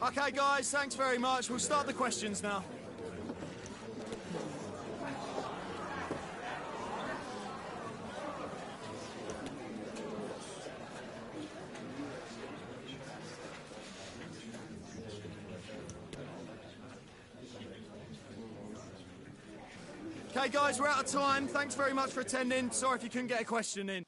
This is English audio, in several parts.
Okay, guys, thanks very much. We'll start the questions now. Okay, guys, we're out of time. Thanks very much for attending. Sorry if you couldn't get a question in.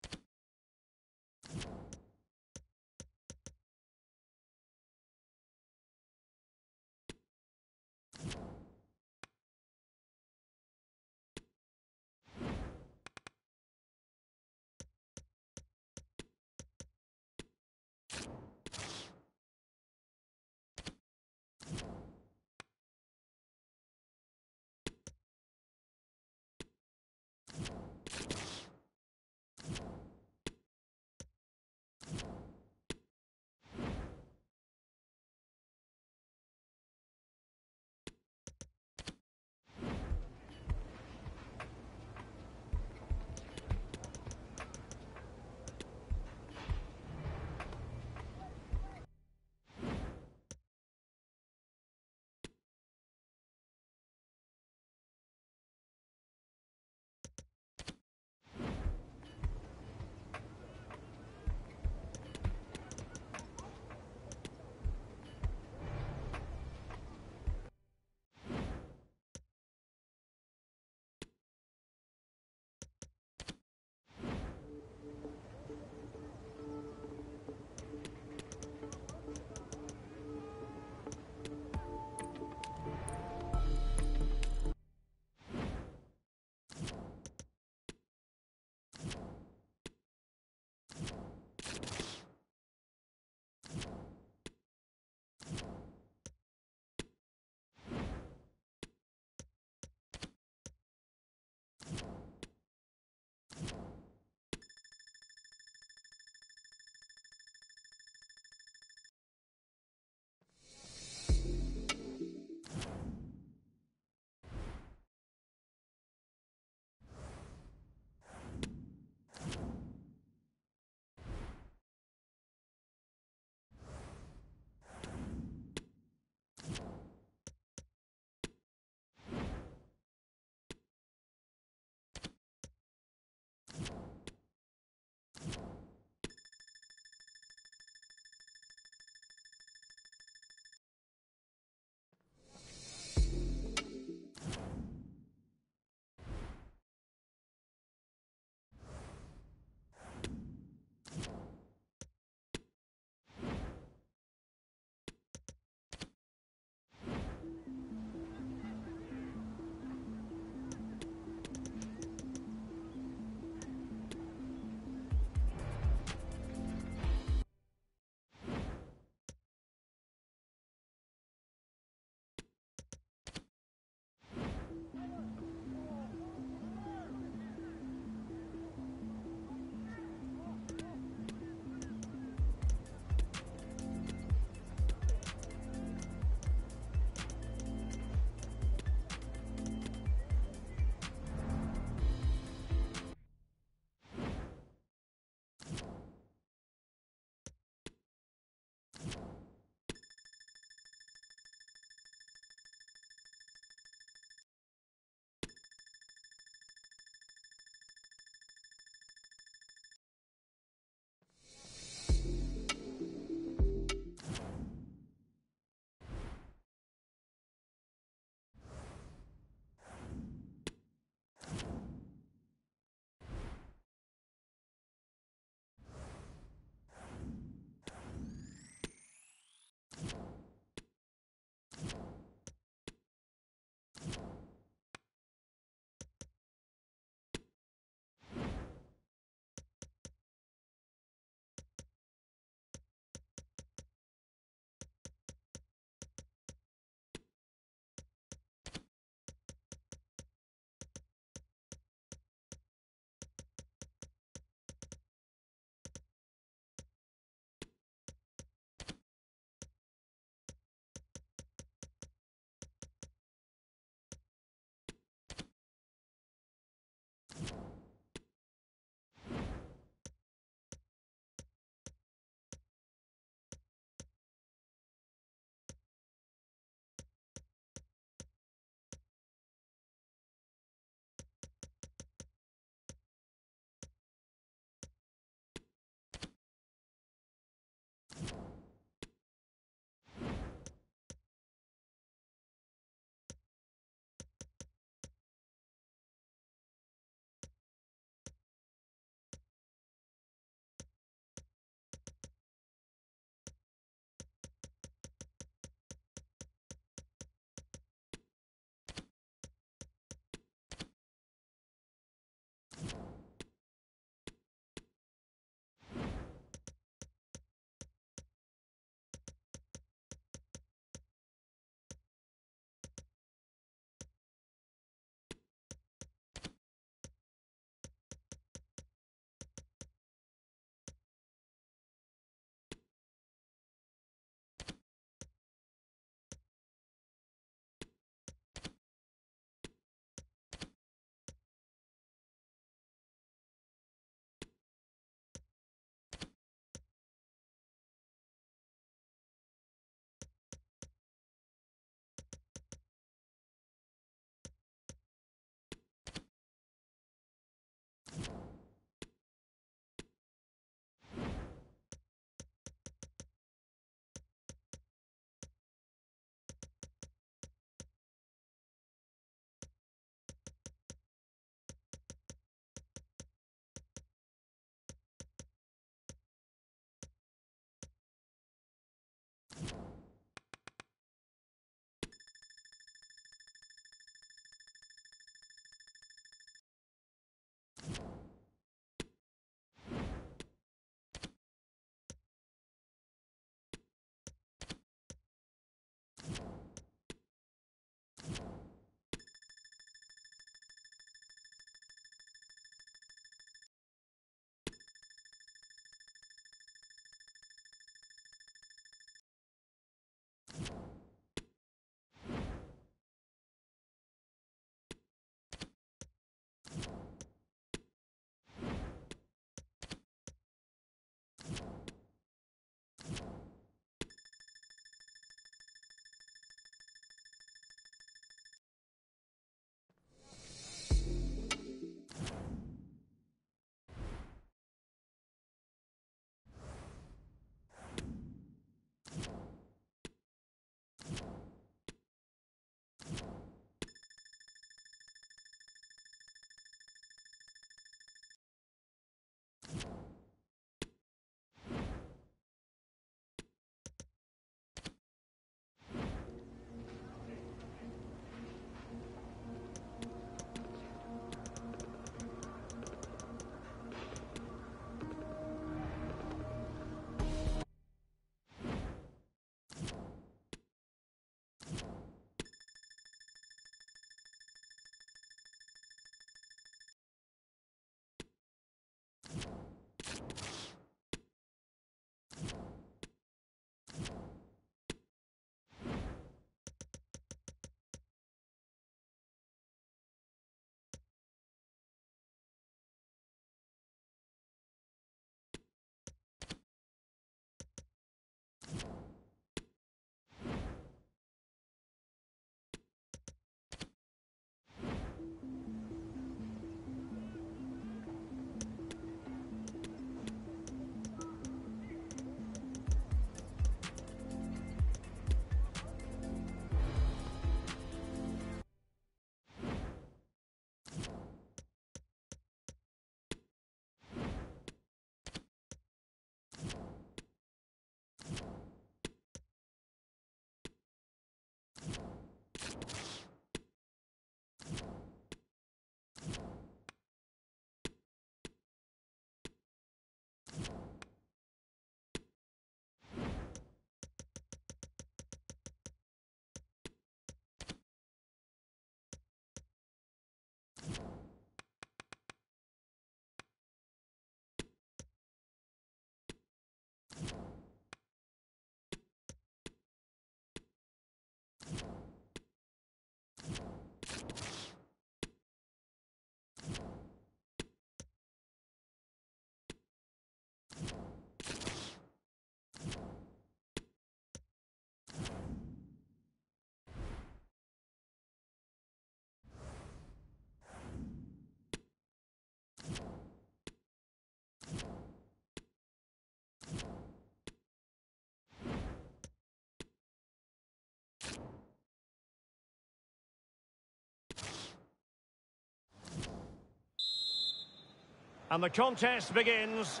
And the contest begins.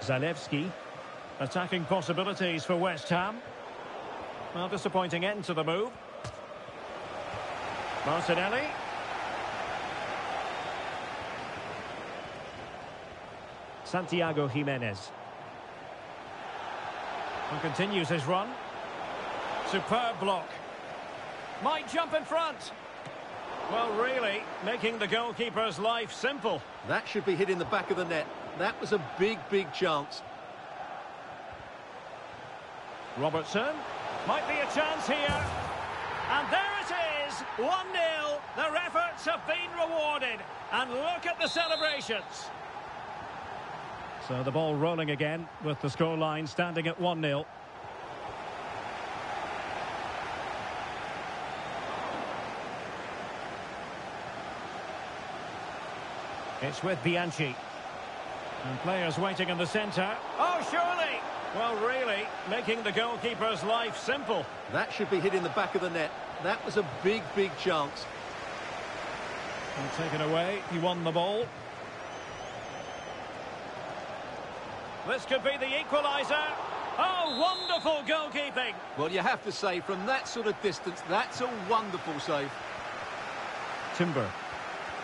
Zalewski. Attacking possibilities for West Ham. Well, disappointing end to the move. Martinelli. Santiago Jimenez. And continues his run. Superb block. Might jump in front. Well, really, making the goalkeeper's life simple. That should be hit in the back of the net. That was a big, big chance. Robertson. Might be a chance here. And there it is, 1-0. Their efforts have been rewarded. And look at the celebrations. So the ball rolling again with the scoreline standing at 1-0. It's with Bianchi. And players waiting in the centre. Oh, surely! Well, really, making the goalkeeper's life simple. That should be hit in the back of the net. That was a big, big chance. And taken away, he won the ball. This could be the equaliser. Oh, wonderful goalkeeping. Well, you have to say, from that sort of distance, that's a wonderful save. Timber.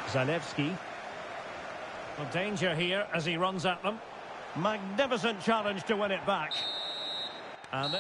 Zalewski. Well, danger here as he runs at them. Magnificent challenge to win it back. And...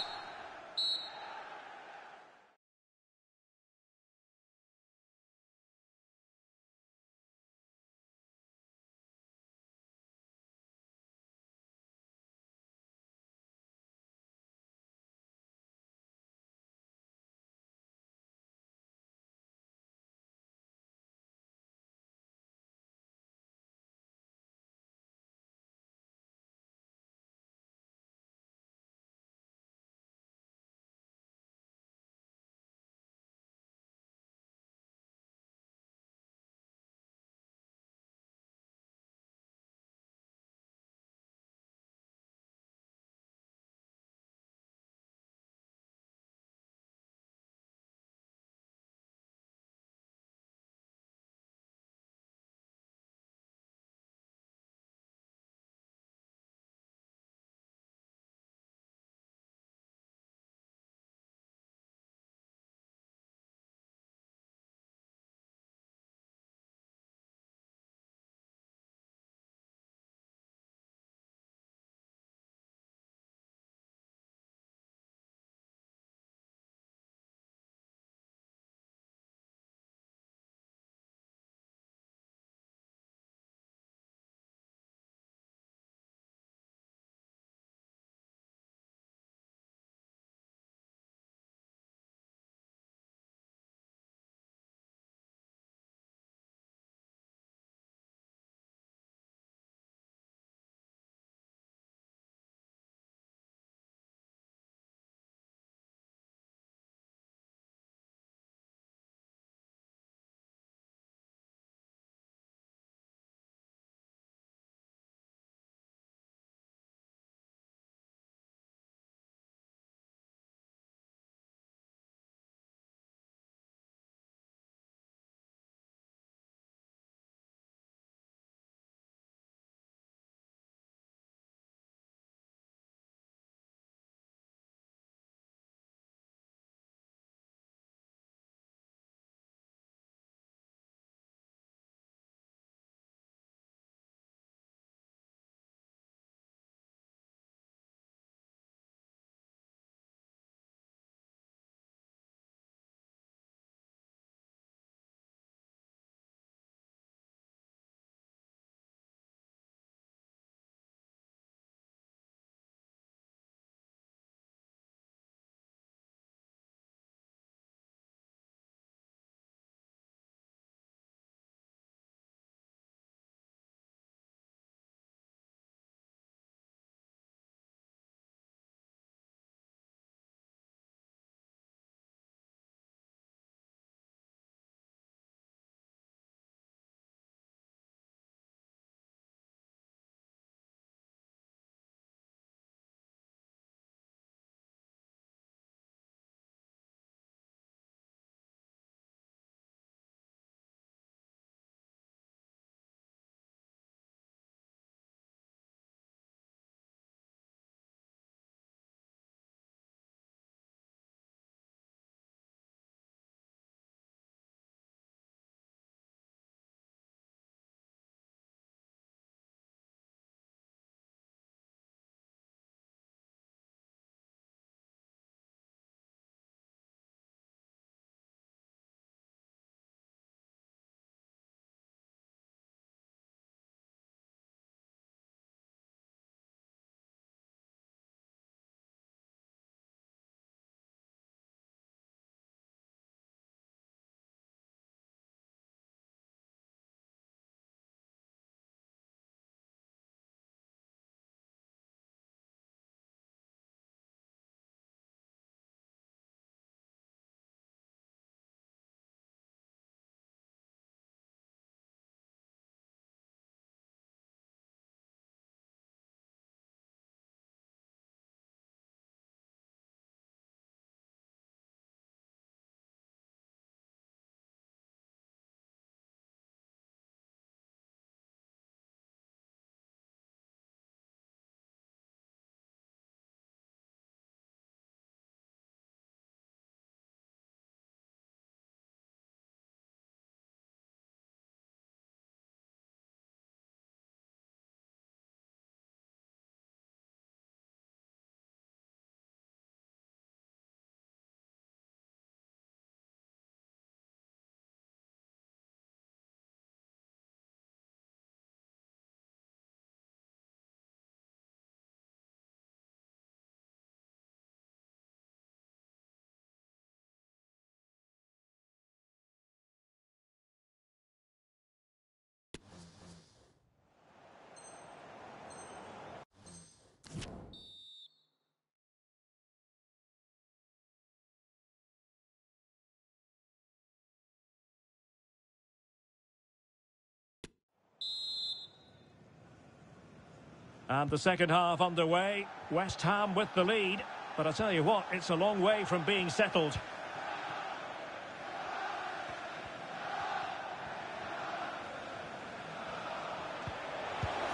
And the second half underway. West Ham with the lead. But I tell you what, it's a long way from being settled.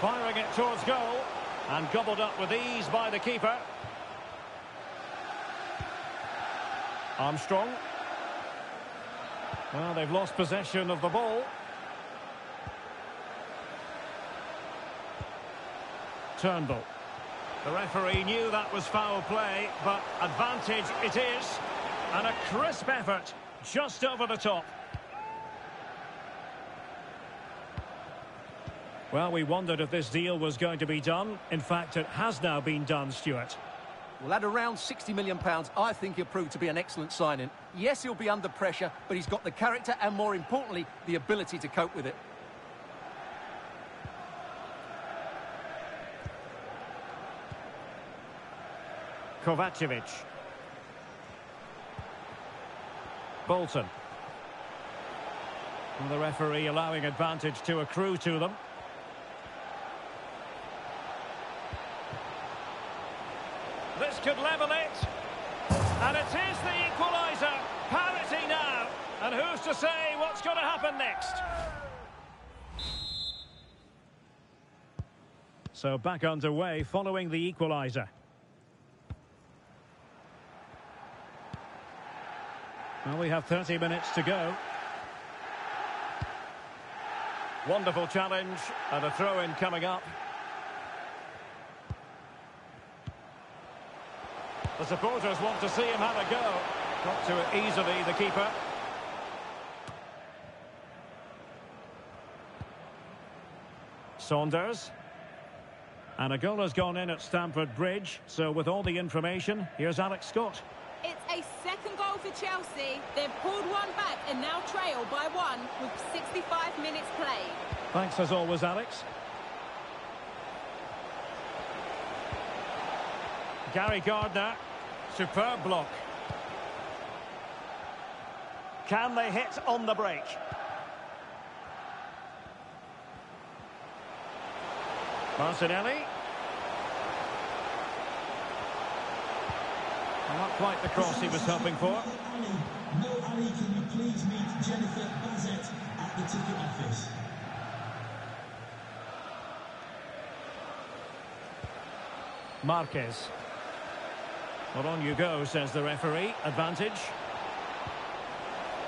Firing it towards goal. And gobbled up with ease by the keeper. Armstrong. Well, they've lost possession of the ball. Turnbull. The referee knew that was foul play, but advantage it is. And a crisp effort, just over the top. Well, we wondered if this deal was going to be done. In fact, it has now been done, Stuart. Well, at around £60 million, I think he'll prove to be an excellent signing. Yes, he'll be under pressure, but he's got the character and, more importantly, the ability to cope with it. Kovacevic. Bolton. And the referee allowing advantage to accrue to them. This could level it. And it is the equaliser. Parity now. And who's to say what's going to happen next? So back underway following the equaliser. We have 30 minutes to go. Wonderful challenge and a throw-in coming up. The supporters want to see him have a go. Got to it easily, the keeper. Saunders. And a goal has gone in at Stamford Bridge. So with all the information, here's Alex Scott. A second goal for Chelsea. They've pulled one back and now trail by one with 65 minutes played. Thanks as always, Alex. Gary Gardner. Superb block. Can they hit on the break? Martinelli. Not quite the cross he was hoping for. No, Ali, can you please meet Jennifer Bazet at the ticket office? Marquez. Well, on you go, says the referee. Advantage.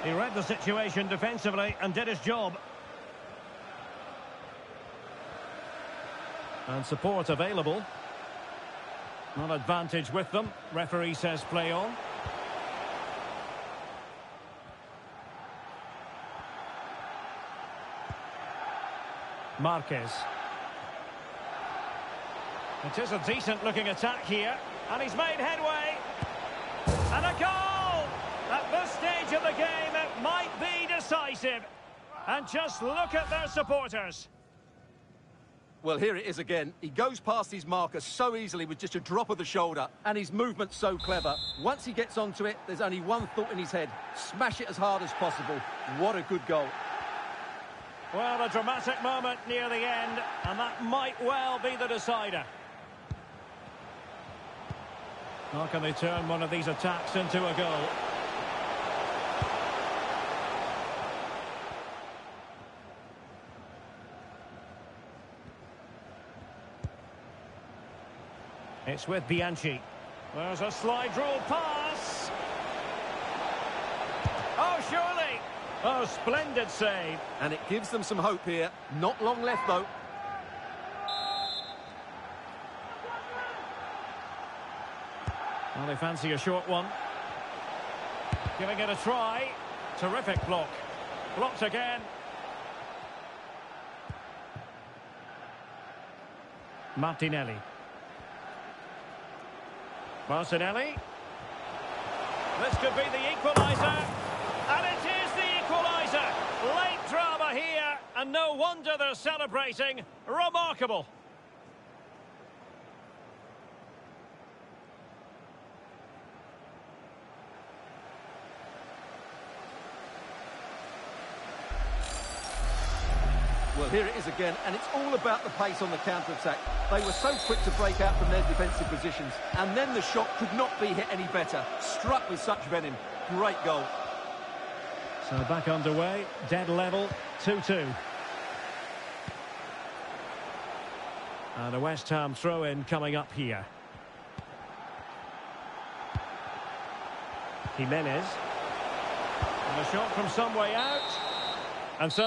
He read the situation defensively and did his job. And support available. Not advantage with them. Referee says play on. Marquez. It is a decent looking attack here. And he's made headway. And a goal! At this stage of the game, it might be decisive. And just look at their supporters. Well, here it is again. He goes past his marker so easily with just a drop of the shoulder, and his movement's so clever. Once he gets onto it, there's only one thought in his head. Smash it as hard as possible. What a good goal. Well, a dramatic moment near the end, and that might well be the decider. How can they turn one of these attacks into a goal? It's with Bianchi. There's a slide rule pass. Oh, surely. Oh, splendid save. And it gives them some hope here. Not long left, though. Well, they fancy a short one. Giving it a try. Terrific block. Blocked again. Martinelli. Martinelli. This could be the equaliser. And it is the equaliser. Late drama here. And no wonder they're celebrating. Remarkable. Well, here it is again, and it's all about the pace on the counter-attack. They were so quick to break out from their defensive positions, and then the shot could not be hit any better. Struck with such venom. Great goal. So back underway, dead level, 2-2. And a West Ham throw-in coming up here. Jimenez. And a shot from some way out. And so...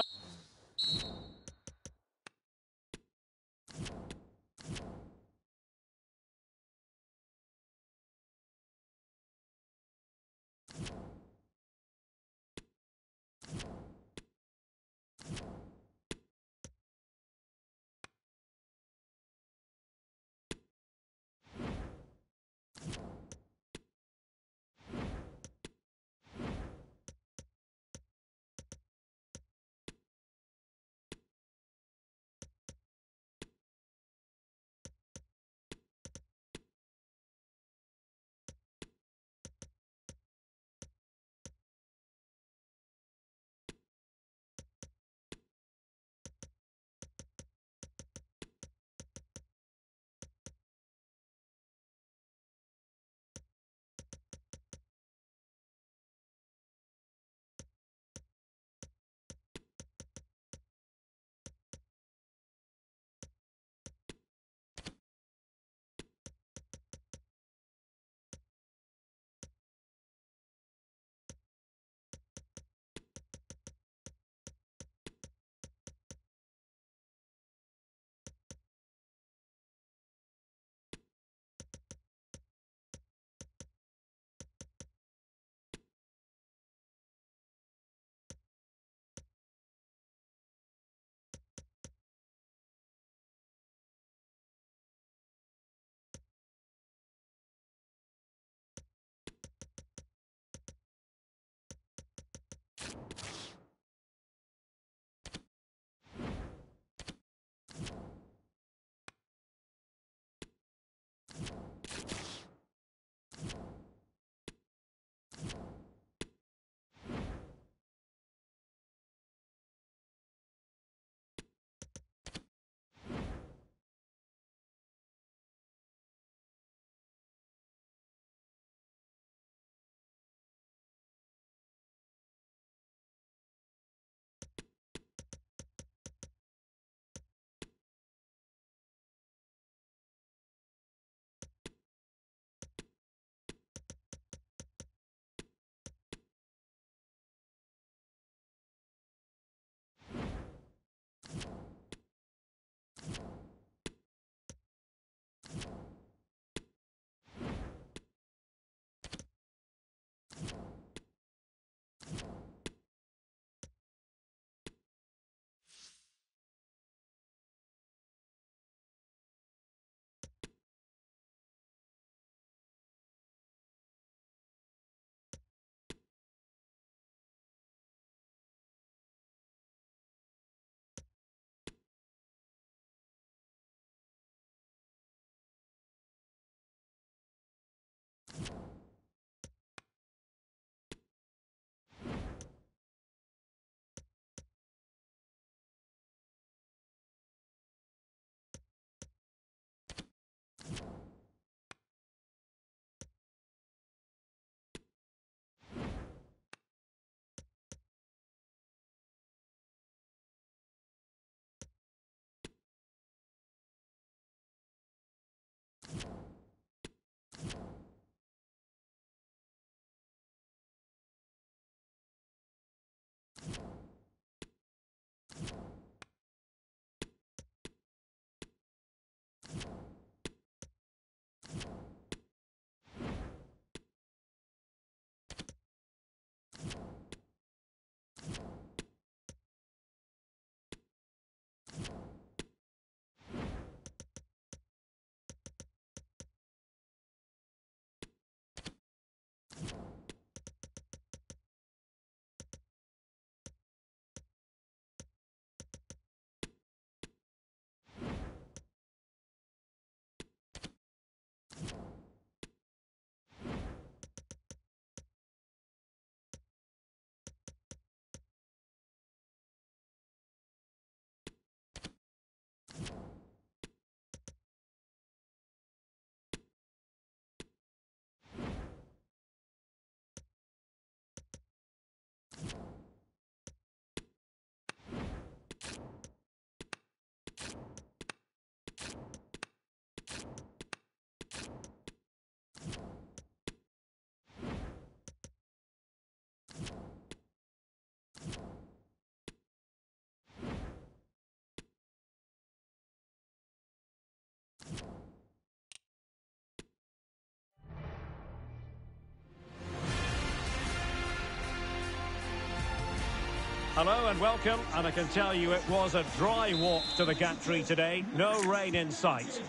Hello and welcome, and I can tell you it was a dry walk to the gantry today. No rain in sight.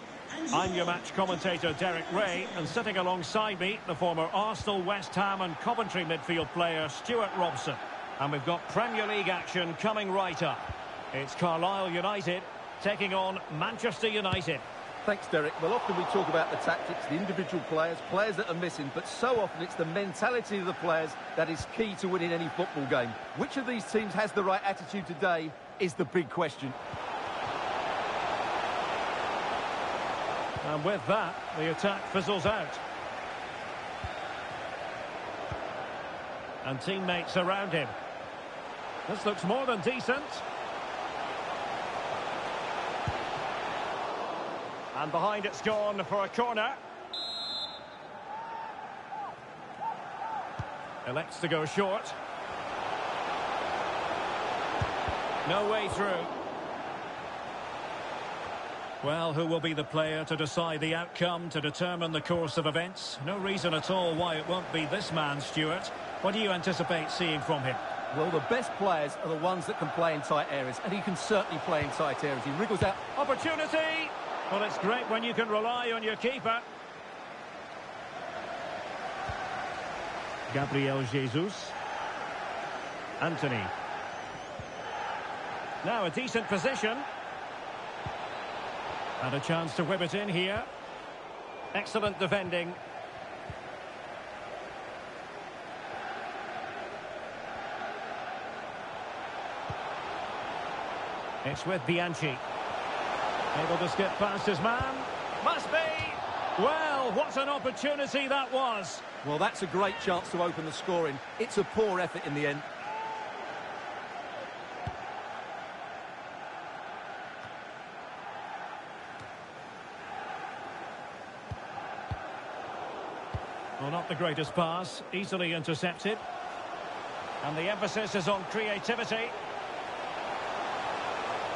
I'm your match commentator Derek Rae, and sitting alongside me, the former Arsenal, West Ham and Coventry midfield player Stuart Robson. And we've got Premier League action coming right up. It's Carlisle United taking on Manchester United. Thanks, Derek. Well, often we talk about the tactics, the individual players, players that are missing, but so often it's the mentality of the players that is key to winning any football game. Which of these teams has the right attitude today is the big question. And with that, the attack fizzles out. And teammates around him. This looks more than decent. And behind it's gone for a corner. Elects to go short. No way through. Well, who will be the player to decide the outcome, to determine the course of events? No reason at all why it won't be this man, Stuart. What do you anticipate seeing from him? Well, the best players are the ones that can play in tight areas, and he can certainly play in tight areas. He wriggles out. Opportunity! Well, it's great when you can rely on your keeper. Gabriel Jesus. Antony. Now a decent position. And a chance to whip it in here. Excellent defending. It's with Bianchi. Able to skip past his man. Must be. Well, what an opportunity that was. Well, that's a great chance to open the scoring. It's a poor effort in the end. Well, not the greatest pass. Easily intercepted. And the emphasis is on creativity.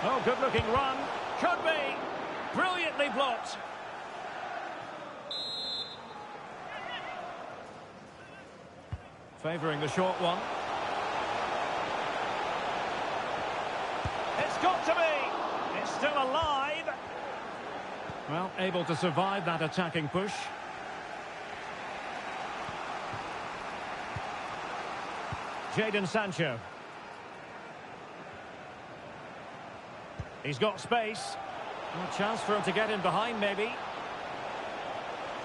Oh, good-looking run. Could be. Brilliantly blocked. Favouring the short one. It's got to be. It's still alive. Well, able to survive that attacking push. Jadon Sancho. He's got space. A chance for him to get in behind, maybe.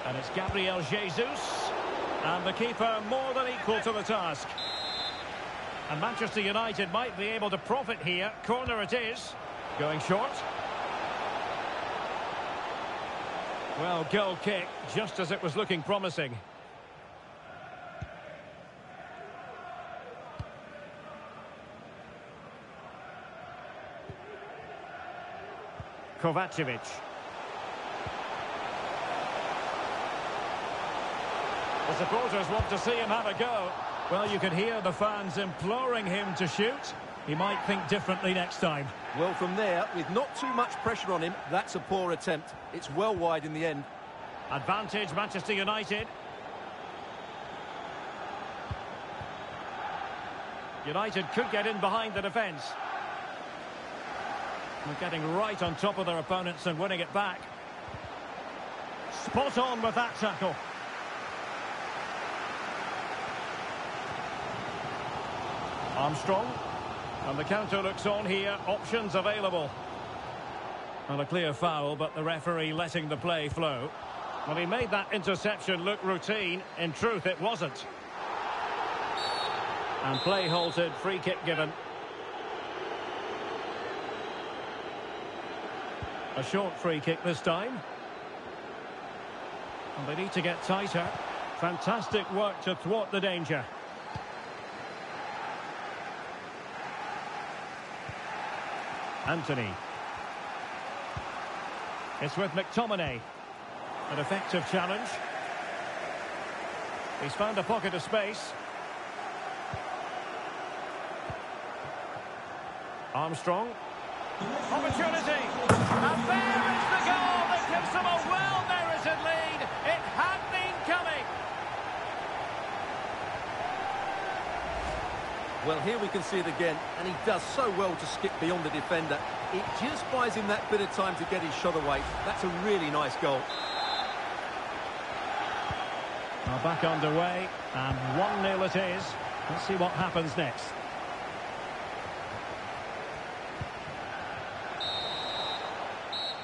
And it's Gabriel Jesus. And the keeper more than equal to the task. And Manchester United might be able to profit here. Corner it is. Going short. Well, goal kick, just as it was looking promising. Kovacevic. The supporters want to see him have a go. Well, you can hear the fans imploring him to shoot. He might think differently next time. Well, from there, with not too much pressure on him, that's a poor attempt. It's well wide in the end. Advantage Manchester United. United could get in behind the defence. They're getting right on top of their opponents and winning it back. Spot on with that tackle. Armstrong. And the counter looks on here. Options available. Well, a clear foul, but the referee letting the play flow. Well, he made that interception look routine. In truth, it wasn't. And play halted, free kick given. A short free kick this time. And they need to get tighter. Fantastic work to thwart the danger. Antony. It's with McTominay. An effective challenge. He's found a pocket of space. Armstrong. Opportunity. And there is the goal that gives them a well-merited lead. It had been coming. Well, here we can see it again, and he does so well to skip beyond the defender. It just buys him that bit of time to get his shot away. That's a really nice goal. Now back underway, and 1-0 it is. Let's see what happens next.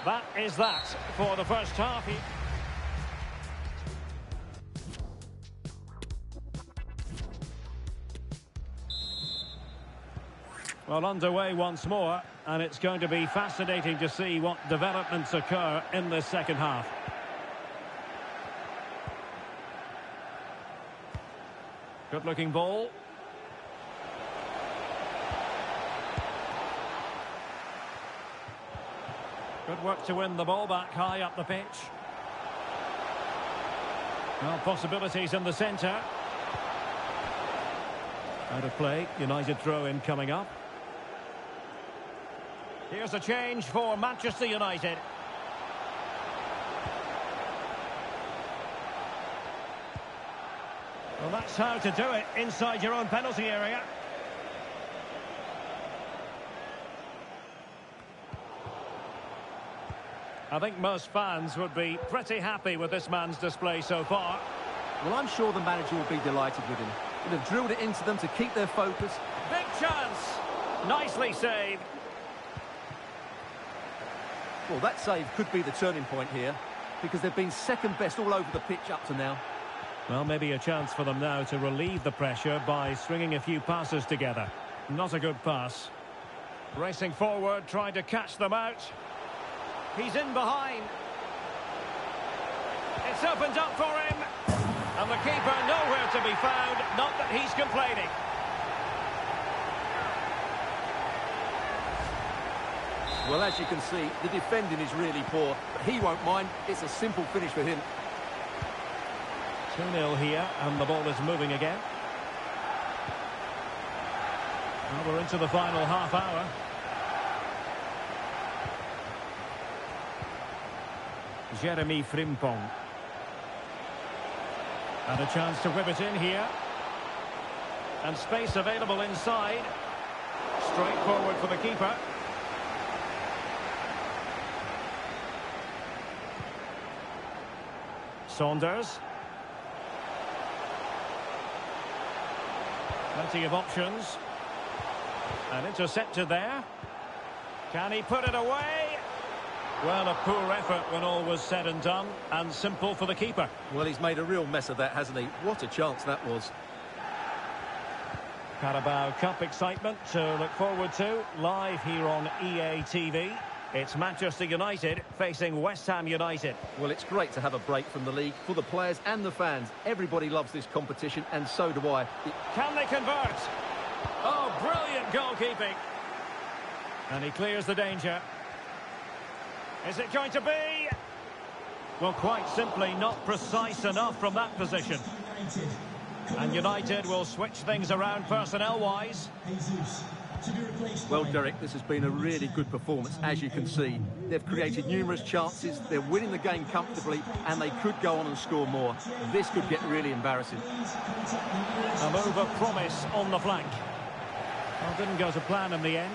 That is that for the first half. Well, underway once more, and it's going to be fascinating to see what developments occur in this second half. Good-looking ball. Good work to win the ball back high up the pitch. Well, possibilities in the centre. Out of play, United throw-in coming up. Here's a change for Manchester United. Well, that's how to do it inside your own penalty area. I think most fans would be pretty happy with this man's display so far. Well, I'm sure the manager will be delighted with him. He'll have drilled it into them to keep their focus. Big chance. Nicely saved. Well, that save could be the turning point here, because they've been second best all over the pitch up to now. Well, maybe a chance for them now to relieve the pressure by stringing a few passes together. Not a good pass. Racing forward, trying to catch them out. He's in behind. It's opened up for him. And the keeper nowhere to be found. Not that he's complaining. Well, as you can see, the defending is really poor, but he won't mind. It's a simple finish for him. 2-0 here, and the ball is moving again. Well, we're into the final half hour. Jeremy Frimpong. And a chance to whip it in here. And space available inside. Straight forward for the keeper. Saunders. Plenty of options. And intercepted there. Can he put it away? Well, a poor effort when all was said and done, and simple for the keeper. Well, he's made a real mess of that, hasn't he? What a chance that was. Carabao Cup excitement to look forward to, live here on EA TV. It's Manchester United facing West Ham United. Well, it's great to have a break from the league for the players and the fans. Everybody loves this competition, and so do I. It- Can they convert? Oh, brilliant goalkeeping. And he clears the danger. Is it going to be? Well, quite simply, not precise enough from that position. And United will switch things around personnel-wise. Jesus. To be replaced Well, Derek, this has been a really good performance, as you can see. They've created numerous chances, they're winning the game comfortably, and they could go on and score more. This could get really embarrassing. A move of promise on the flank. Well, didn't go to plan in the end.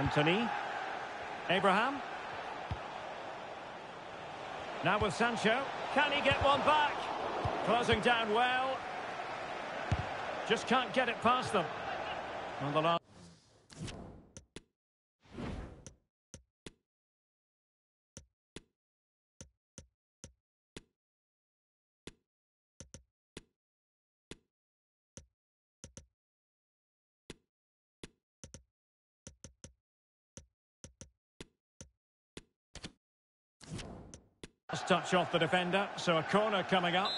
Antony. Abraham. Now with Sancho. Can he get one back? Closing down well. Just can't get it past them. On the last. Last touch off the defender, so a corner coming up.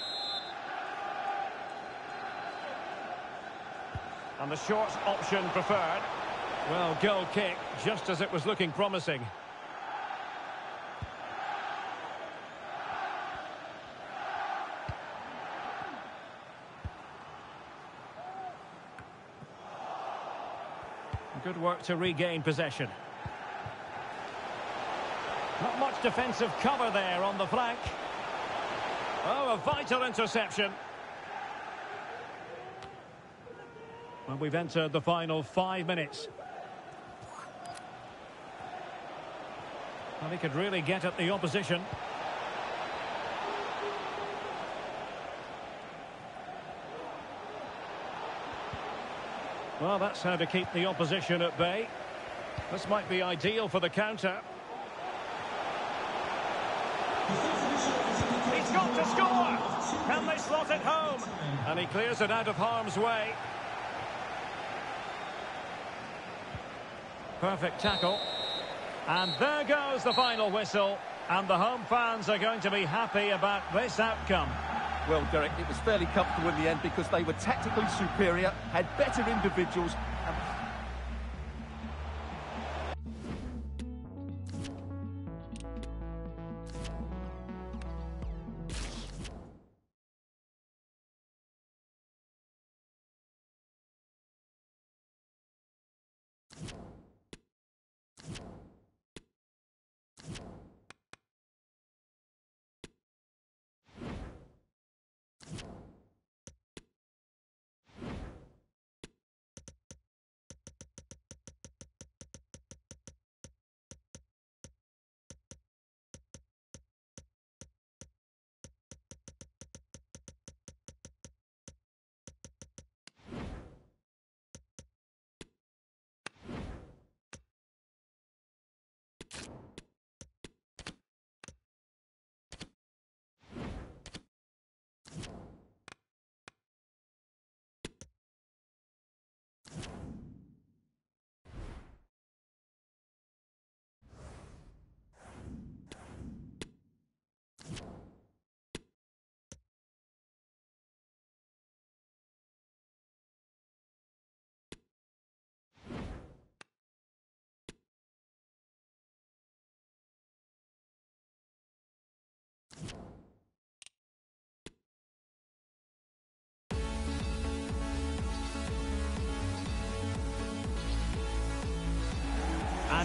And the short option preferred. Well, goal kick, just as it was looking promising. Good work to regain possession. Not much defensive cover there on the flank. Oh, a vital interception. Well, we've entered the final five minutes. Well, he could really get at the opposition. Well, that's how to keep the opposition at bay. This might be ideal for the counter. He's got to score! Can they slot it home? And he clears it out of harm's way. Perfect tackle. And there goes the final whistle. And the home fans are going to be happy about this outcome. Well, Derek, it was fairly comfortable in the end because they were tactically superior, had better individuals,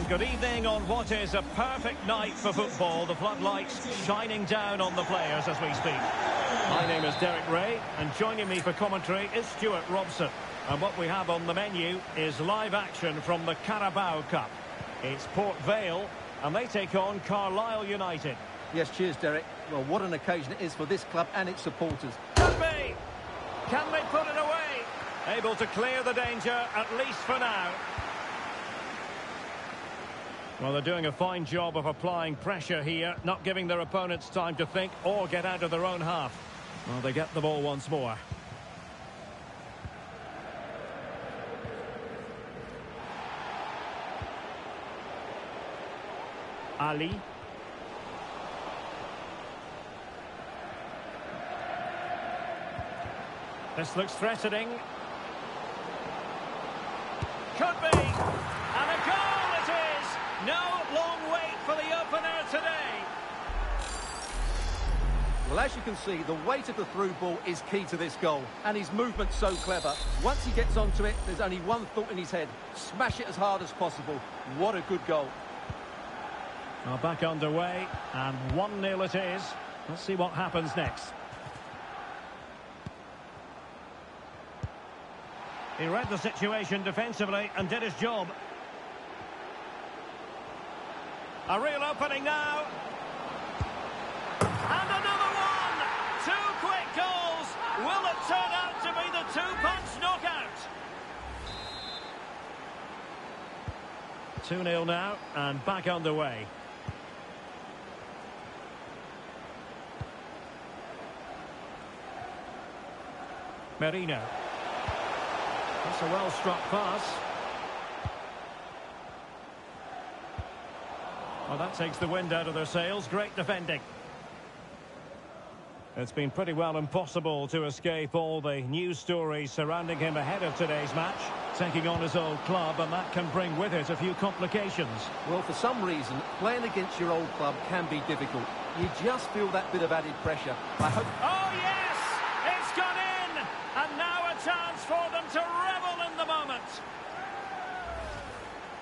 good evening on what is a perfect night for football. The floodlights shining down on the players as we speak. My name is Derek Rae, and joining me for commentary is Stuart Robson. And what we have on the menu is live action from the Carabao Cup. It's Port Vale, and they take on Carlisle United. yes, cheers, Derek. Well, what an occasion it is for this club and its supporters. Could be! Can they put it away? Able to clear the danger, at least for now. Well, they're doing a fine job of applying pressure here, not giving their opponents time to think or get out of their own half. Well, they get the ball once more. Ali. This looks threatening. Could be. And a goal it is. No long wait for the opener today. Well, as you can see, the weight of the through ball is key to this goal, and his movement's so clever. Once he gets onto it, there's only one thought in his head. Smash it as hard as possible. What a good goal. Well, back underway, and 1-0 it is. Let's see what happens next. He read the situation defensively and did his job. A real opening now. And another one! Two quick goals! Will it turn out to be the two-punch knockout? 2-0 now, and back underway. Merino. That's a well-struck pass. Well, that takes the wind out of their sails. Great defending. It's been pretty well impossible to escape all the news stories surrounding him ahead of today's match. Taking on his old club, and that can bring with it a few complications. Well, for some reason, playing against your old club can be difficult. You just feel that bit of added pressure. I hope... Oh, yes! It's gone in! And now a chance for them to revel in the moment.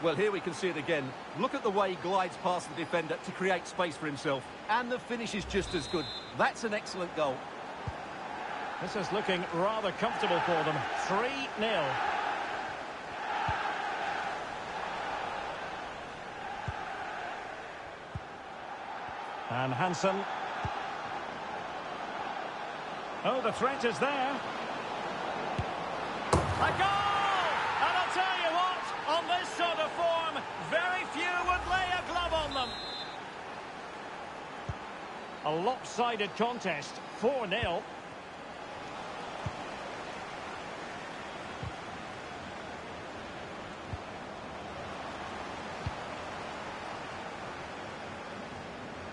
Well, here we can see it again. Look at the way he glides past the defender to create space for himself. And the finish is just as good. That's an excellent goal. This is looking rather comfortable for them. 3-0. And Hansen. Oh, the threat is there. A goal! A lopsided contest, 4-0.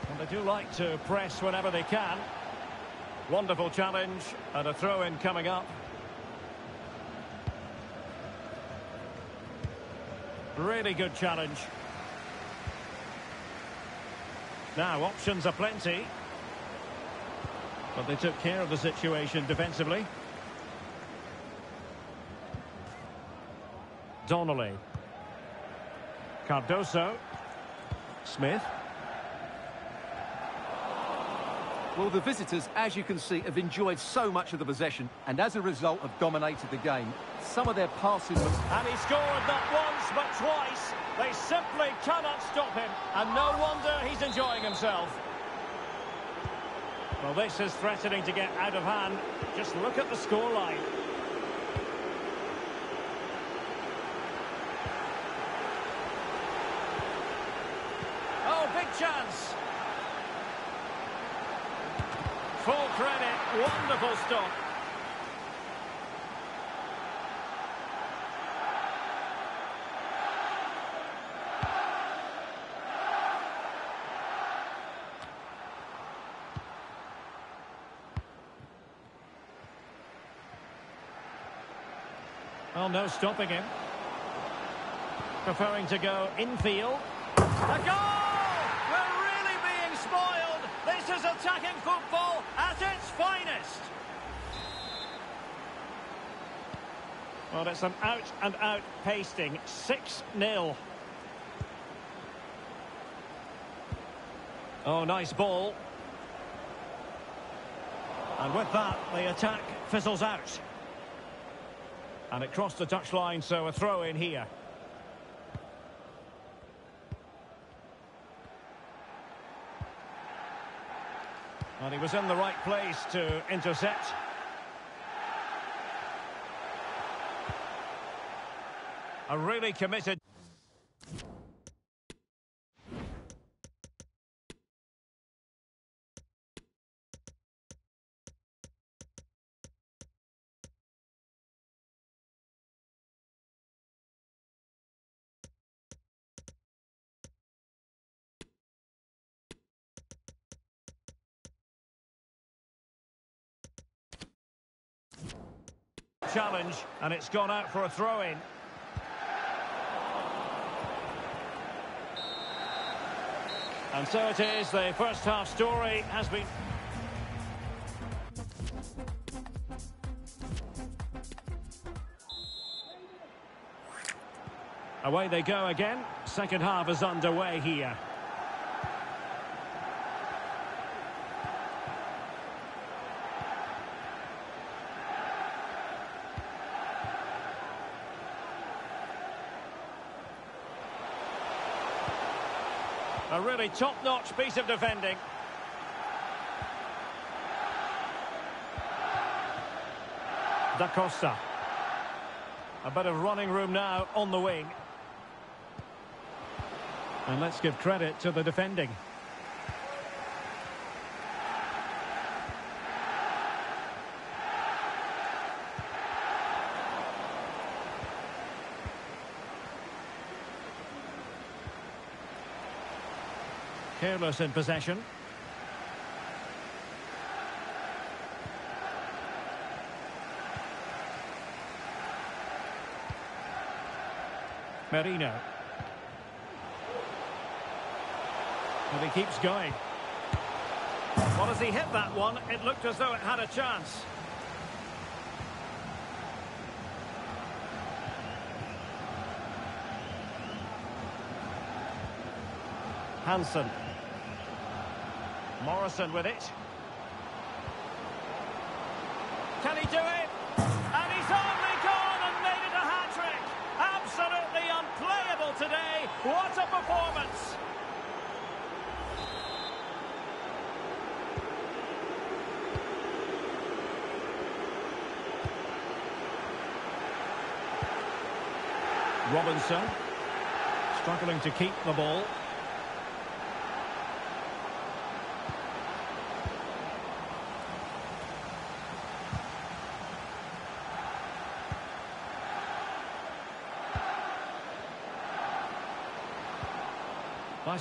And they do like to press whenever they can. Wonderful challenge and a throw-in coming up. Really good challenge. Now, options are plenty. But they took care of the situation defensively. Donnelly. Cardoso. Smith. Well, the visitors, as you can see, have enjoyed so much of the possession and as a result have dominated the game. Some of their passing was... And he scored not once but twice. They simply cannot stop him. And no wonder he's enjoying himself. Well, this is threatening to get out of hand. Just look at the scoreline. Oh, big chance. Full credit. Wonderful stop. Well, no stopping him. Preferring to go infield. A goal! We're really being spoiled. This is attacking football at its finest. Well, it's an out-and-out pasting. 6-0. Oh, nice ball. And with that, the attack fizzles out. And it crossed the touchline, so a throw in here. And he was in the right place to intercept. A really committed... challenge, and it's gone out for a throw-in. And so it is, the first half story has been... Away they go again. Second half is underway here. Really top-notch piece of defending. Da Costa. A bit of running room now on the wing. And let's give credit to the defending. In possession. Merino. And he keeps going. Well, as he hit that one, it looked as though it had a chance. Hansen. Morrison with it. Can he do it? And he's only gone and made it a hat-trick. Absolutely unplayable today. What a performance. Robinson struggling to keep the ball.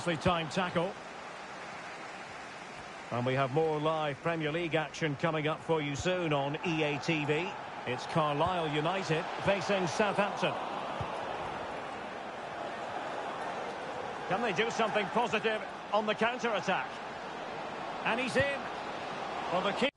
Nicely timed tackle. And we have more live Premier League action coming up for you soon on EA TV. It's Carlisle United facing Southampton. Can they do something positive on the counter-attack? And he's in. For the kick.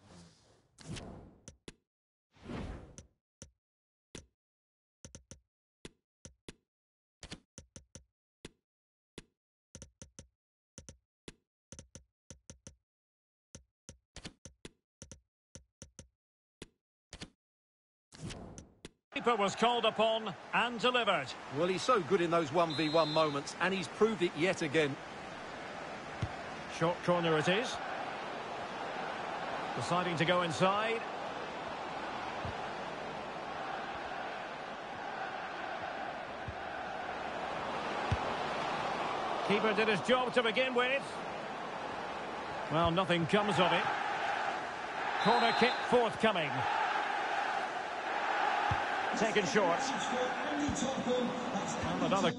Keeper was called upon and delivered. Well, he's so good in those 1v1 moments, and he's proved it yet again. Short corner it is. Deciding to go inside. Keeper did his job to begin with. Well, nothing comes of it. Corner kick forthcoming. Taken short. And another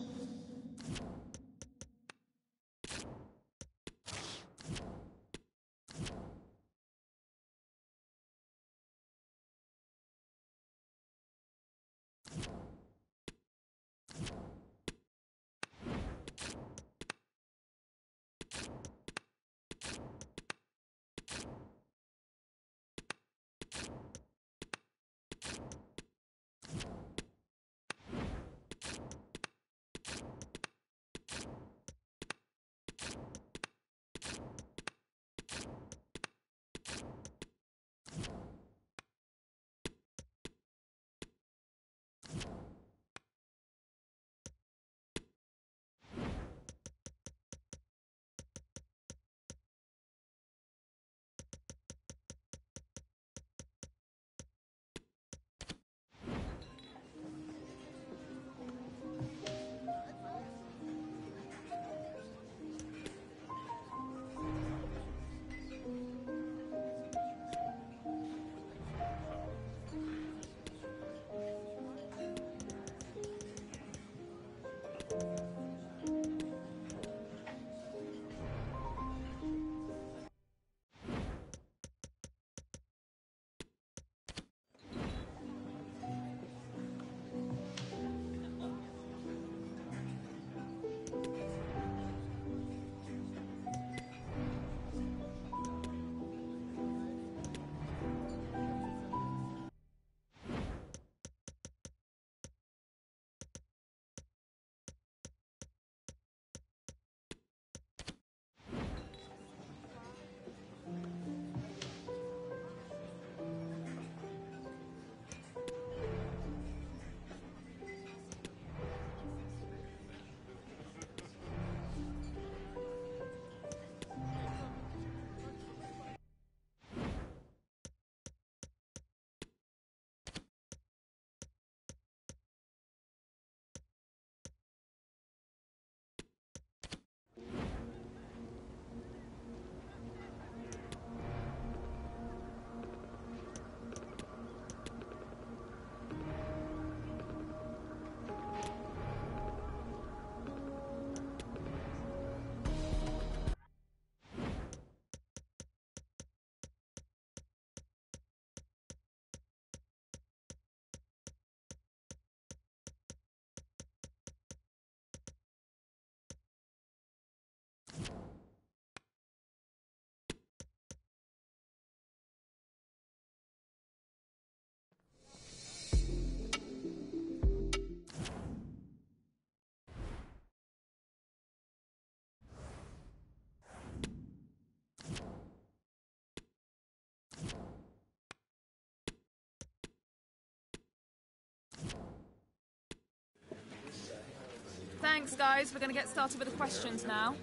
Thanks, guys. We're going to get started with the questions now.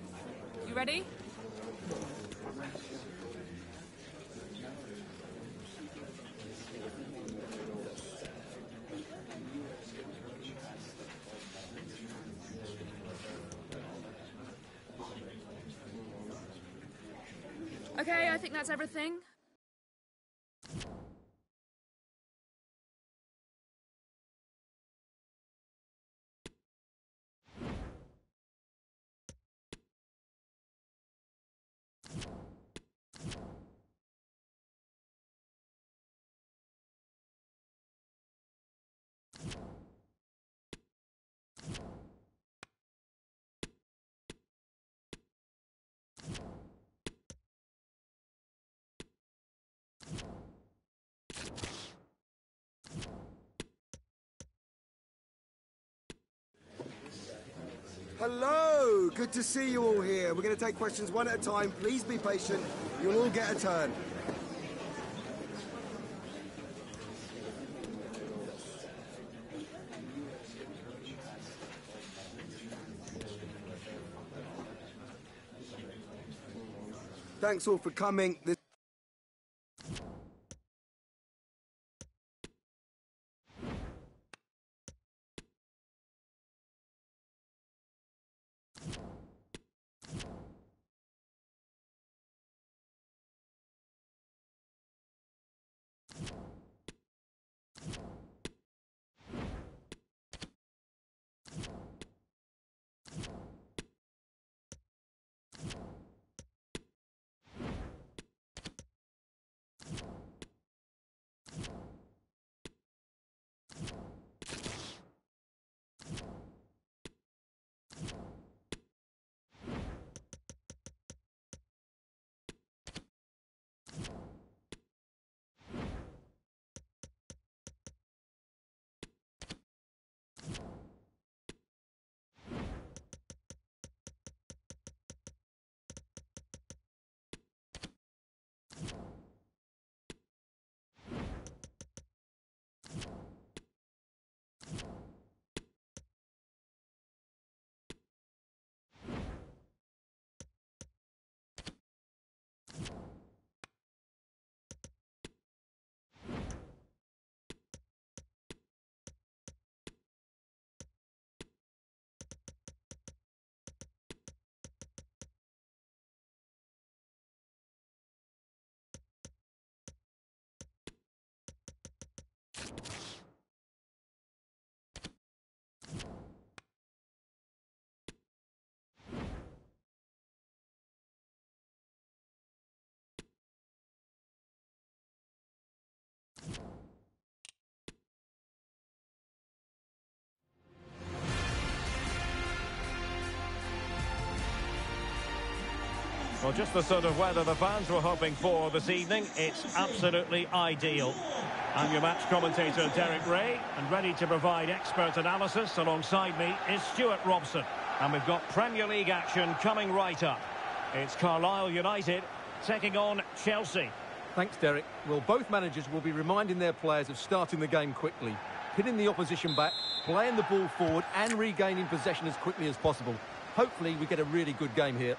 You ready? Okay, I think that's everything. Hello, good to see you all here. We're going to take questions one at a time. Please be patient. You'll all get a turn. Thanks all for coming. This Well, just the sort of weather the fans were hoping for this evening. It's absolutely ideal. I'm your match commentator, Derek Rae, and ready to provide expert analysis alongside me is Stuart Robson. And we've got Premier League action coming right up. It's Carlisle United taking on Chelsea. Thanks, Derek. Well, both managers will be reminding their players of starting the game quickly, pinning the opposition back, playing the ball forward and regaining possession as quickly as possible. Hopefully, we get a really good game here.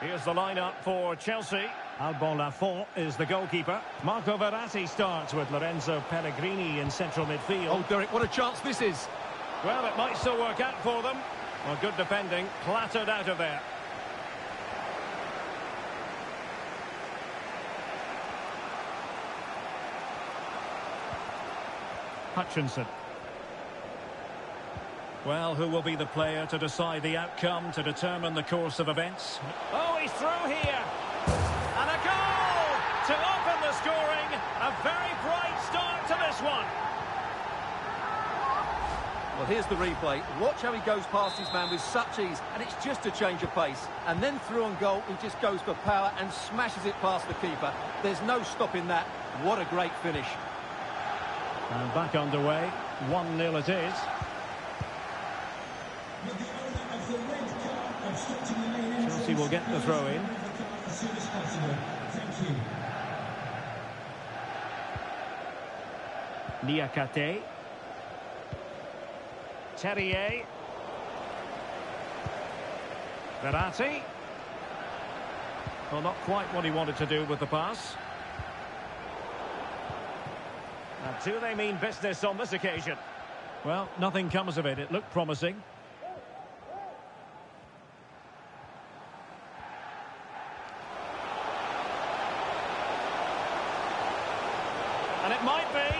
Here's the lineup for Chelsea. Alban Lafont is the goalkeeper. Marco Verratti starts with Lorenzo Pellegrini in central midfield. Oh, Derek, what a chance this is. Well, it might still work out for them. Well, good defending, clattered out of there. Hutchinson. Well, who will be the player to decide the outcome, to determine the course of events? Oh, he's through here. And a goal to open the scoring. A very bright start to this one. Well, here's the replay. Watch how he goes past his man with such ease, and it's just a change of pace. And then through on goal, he just goes for power and smashes it past the keeper. There's no stopping that. What a great finish. And back underway. 1-0 it is. Chelsea will get the throw in. Niakate. Terrier. Verratti. Well, not quite what he wanted to do with the pass. Now, do they mean business on this occasion? Well, nothing comes of it. It looked promising. And it might be.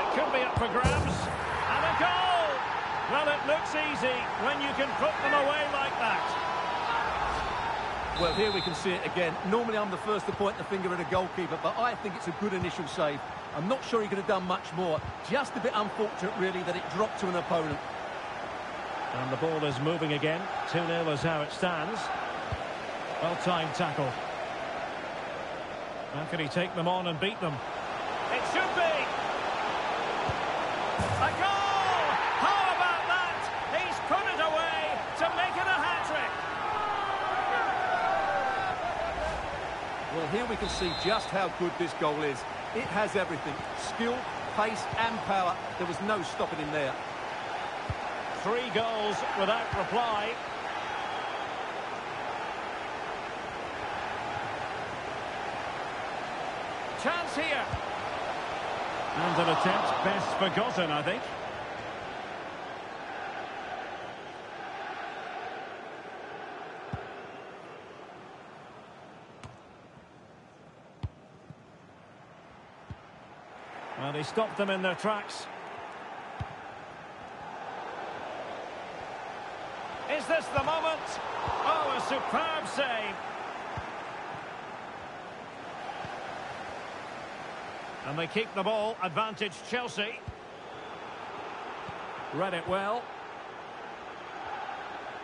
It could be up for grabs. And a goal! Well, it looks easy when you can put them away like that. Well, here we can see it again. Normally I'm the first to point the finger at a goalkeeper, but I think it's a good initial save. I'm not sure he could have done much more. Just a bit unfortunate, really, that it dropped to an opponent. And the ball is moving again. 2-0 is how it stands. Well-timed tackle. How can he take them on and beat them? It should be! A goal! How about that? He's put it away to make it a hat-trick. Well, here we can see just how good this goal is. It has everything. Skill, pace and power. There was no stopping him there. Three goals without reply. Chance here. And an attempt best forgotten, I think. Well, he stopped them in their tracks. Is this the moment? Oh, a superb save. And they keep the ball, advantage Chelsea. Read it well.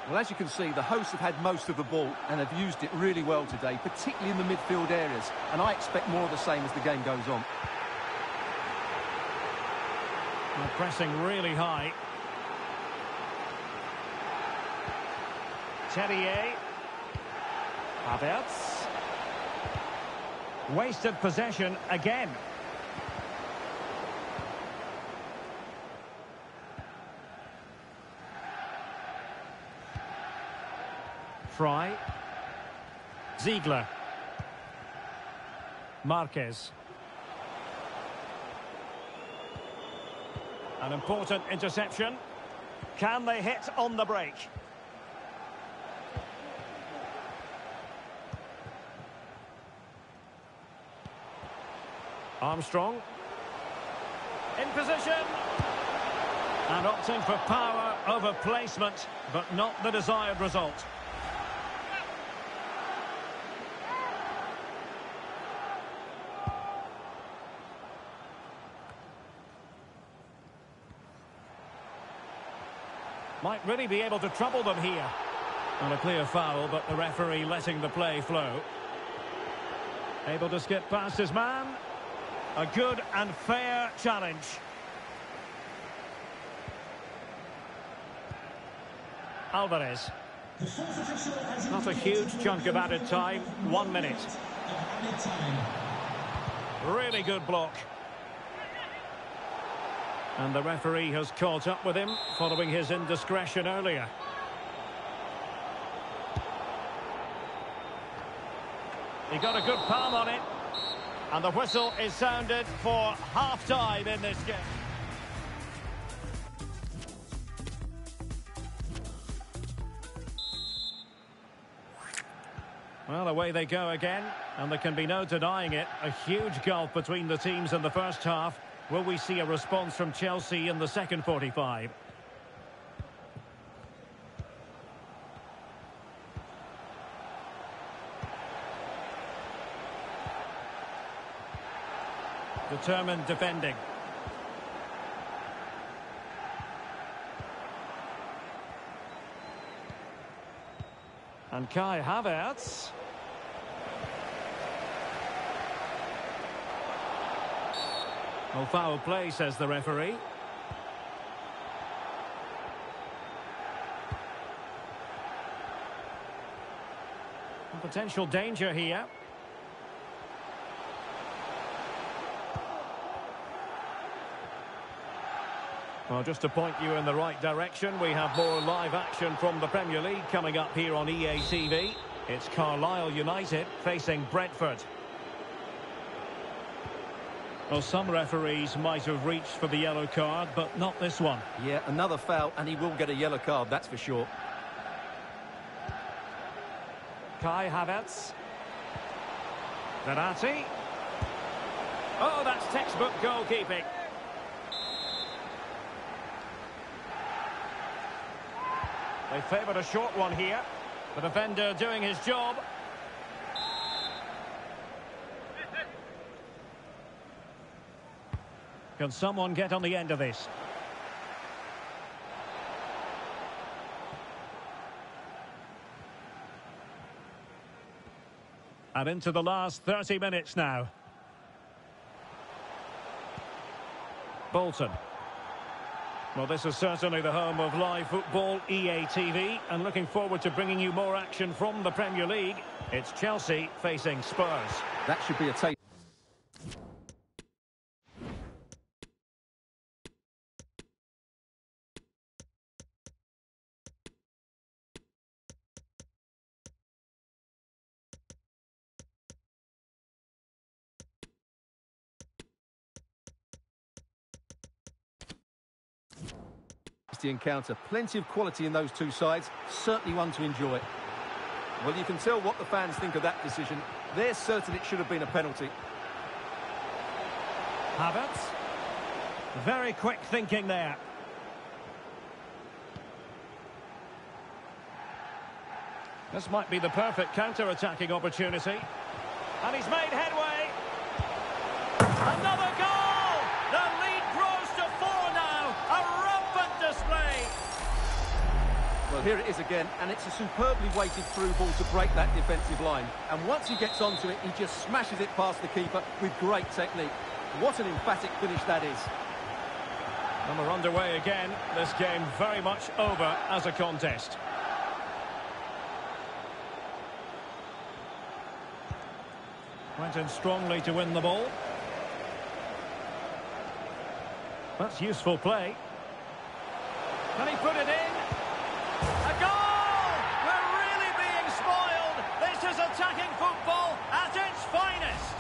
Well, as you can see, the hosts have had most of the ball and have used it really well today, particularly in the midfield areas. And I expect more of the same as the game goes on. They're pressing really high. Terrier. Havertz. Wasted possession again. Fry. Ziegler. Marquez. An important interception. Can they hit on the break? Armstrong. In position. And opting for power over placement, but not the desired result. Might really be able to trouble them here. And a clear foul, but the referee letting the play flow. Able to skip past his man. A good and fair challenge. Alvarez. Not a huge chunk of added time. One minute. Really good block. And the referee has caught up with him following his indiscretion earlier. He got a good palm on it. And the whistle is sounded for half-time in this game. Well, away they go again, and there can be no denying it. A huge gulf between the teams in the first half. Will we see a response from Chelsea in the second 45? Determined defending. And Kai Havertz. Oh, foul play, says the referee. Potential danger here. Well, just to point you in the right direction, we have more live action from the Premier League coming up here on EA TV. It's Carlisle United facing Brentford. Well, some referees might have reached for the yellow card, but not this one. Yeah, another foul, and he will get a yellow card, that's for sure. Kai Havertz. Verratti. Oh, that's textbook goalkeeping. They favoured a short one here. The defender doing his job. Can someone get on the end of this? And into the last 30 minutes now. Bolton. Well, this is certainly the home of live football, EA TV, and looking forward to bringing you more action from the Premier League. It's Chelsea facing Spurs. That should be a taste. The encounter. Plenty of quality in those two sides. Certainly one to enjoy. Well, you can tell what the fans think of that decision. They're certain it should have been a penalty. Havertz. Very quick thinking there. This might be the perfect counter-attacking opportunity. And he's made headway. Another goal! The lead grows to four now. A rampant display. Here it is again, and it's a superbly weighted through ball to break that defensive line. And once he gets onto it, he just smashes it past the keeper with great technique. What an emphatic finish that is. And we're underway again. This game very much over as a contest. Went in strongly to win the ball. That's useful play. Can he put it in? A goal! We're really being spoiled. This is attacking football at its finest.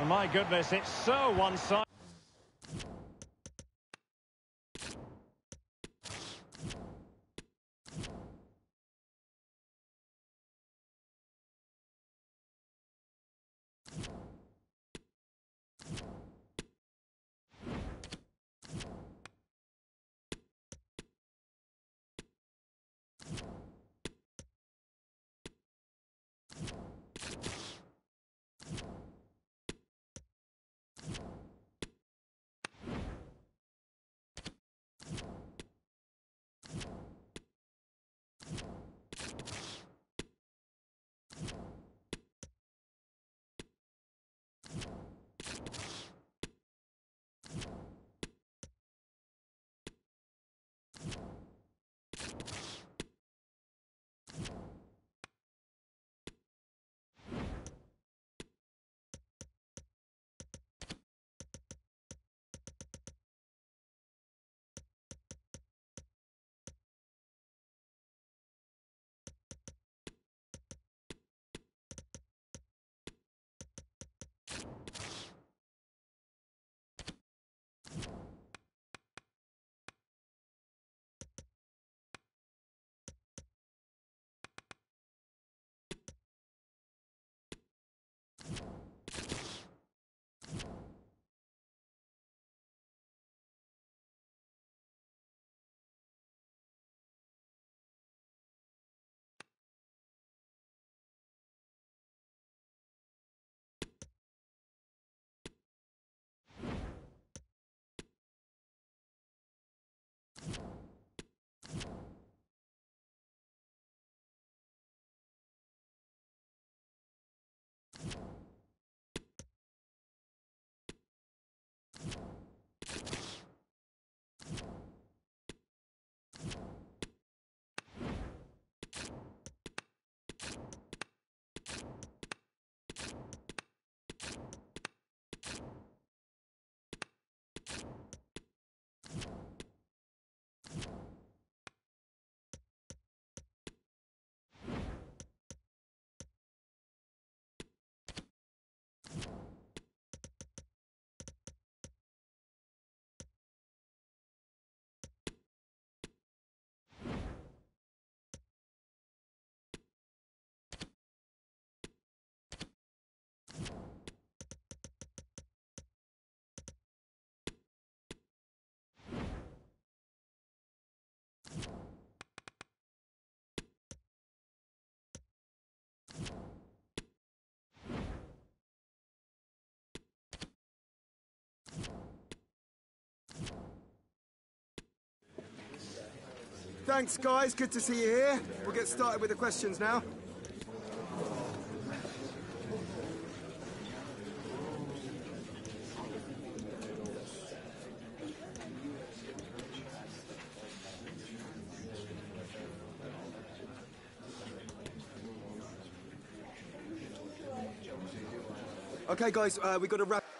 Oh, my goodness, it's so one-sided. Thanks, guys. Good to see you here. We'll get started with the questions now. Okay, guys, uh, we got to wrap.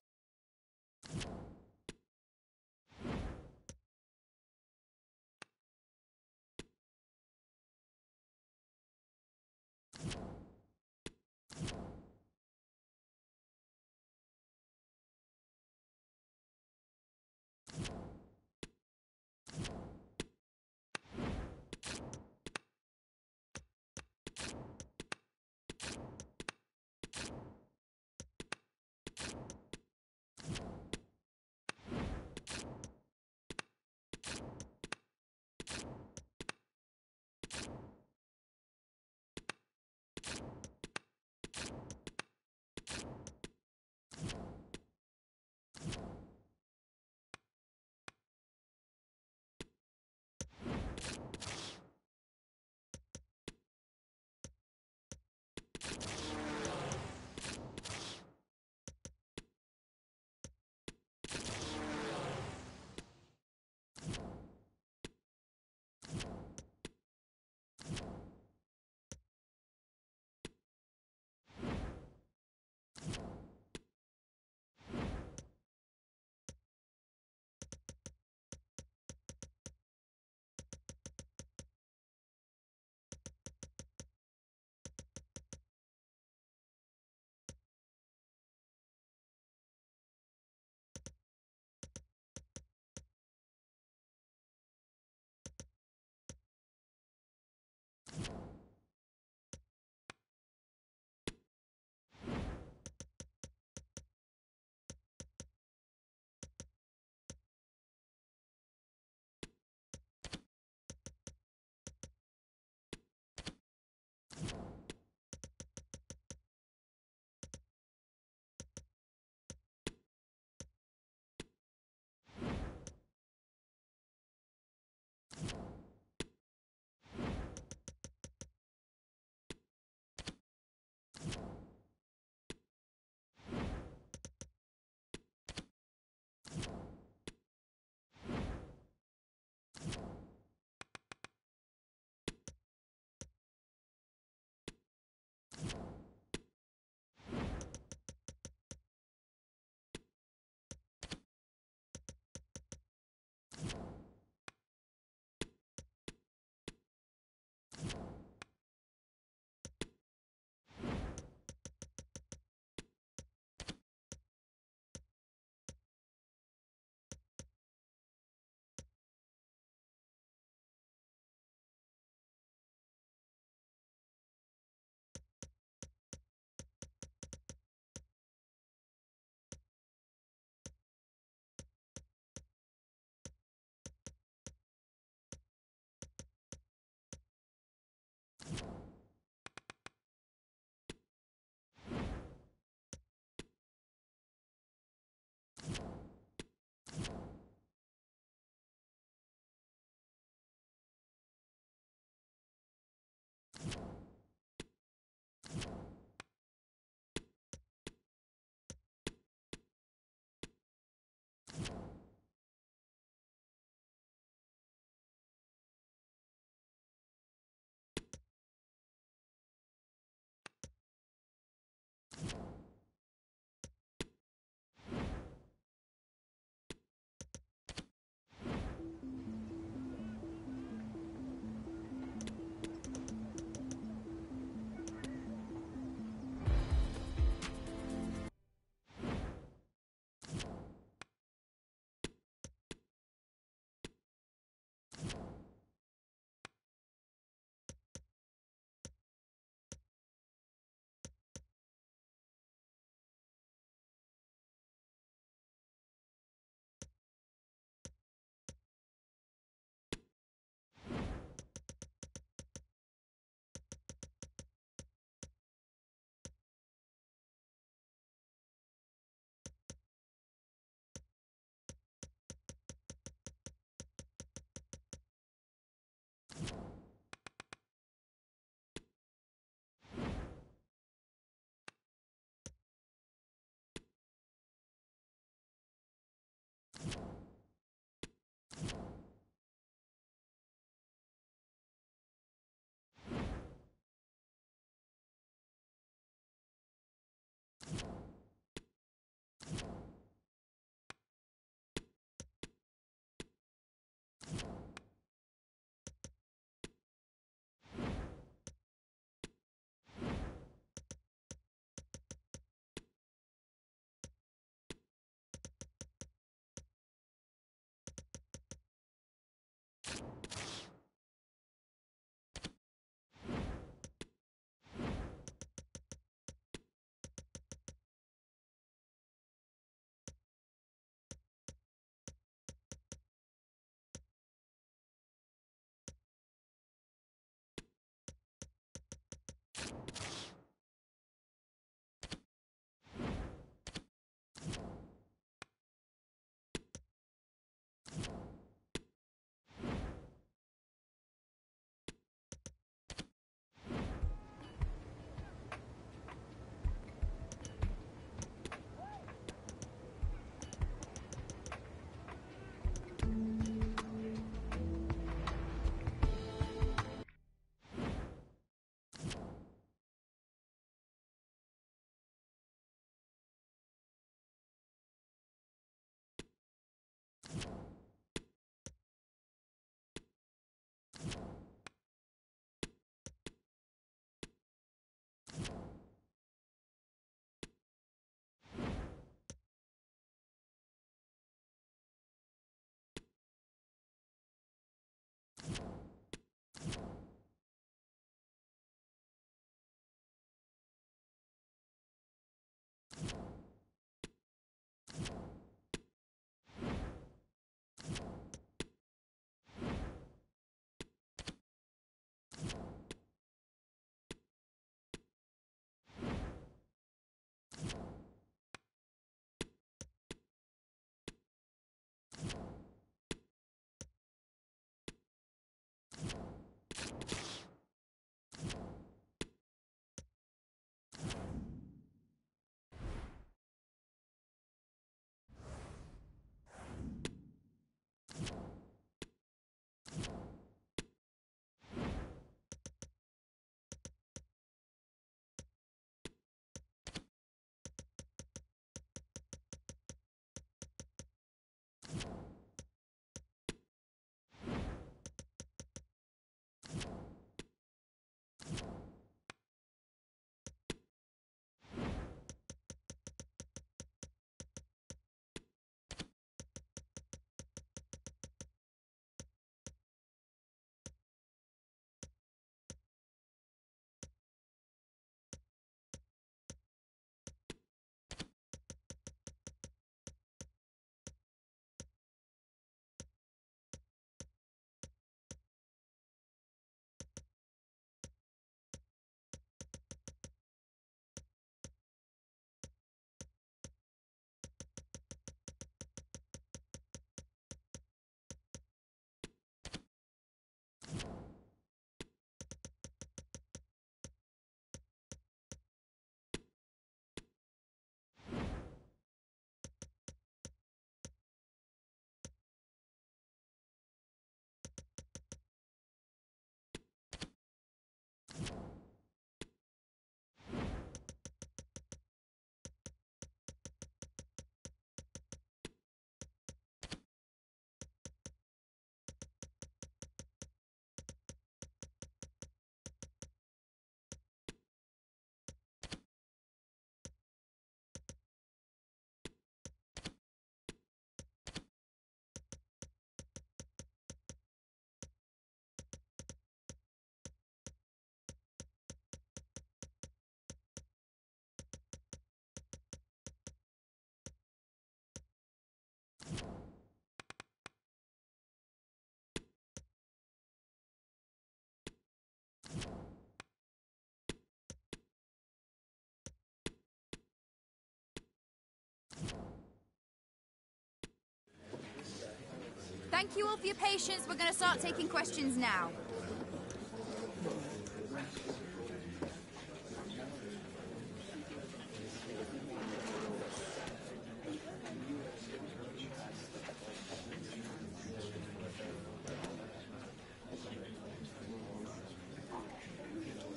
Thank you all for your patience. We're going to start taking questions now.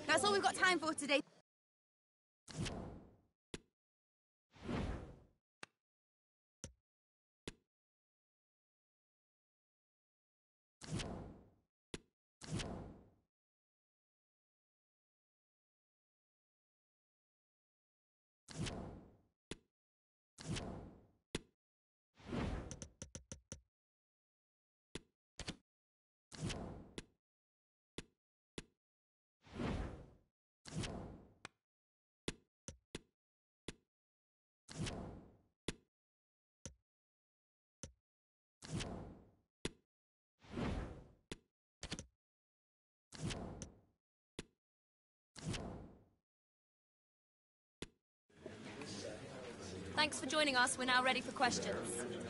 That's all we've got time for today. Thanks for joining us. We're now ready for questions.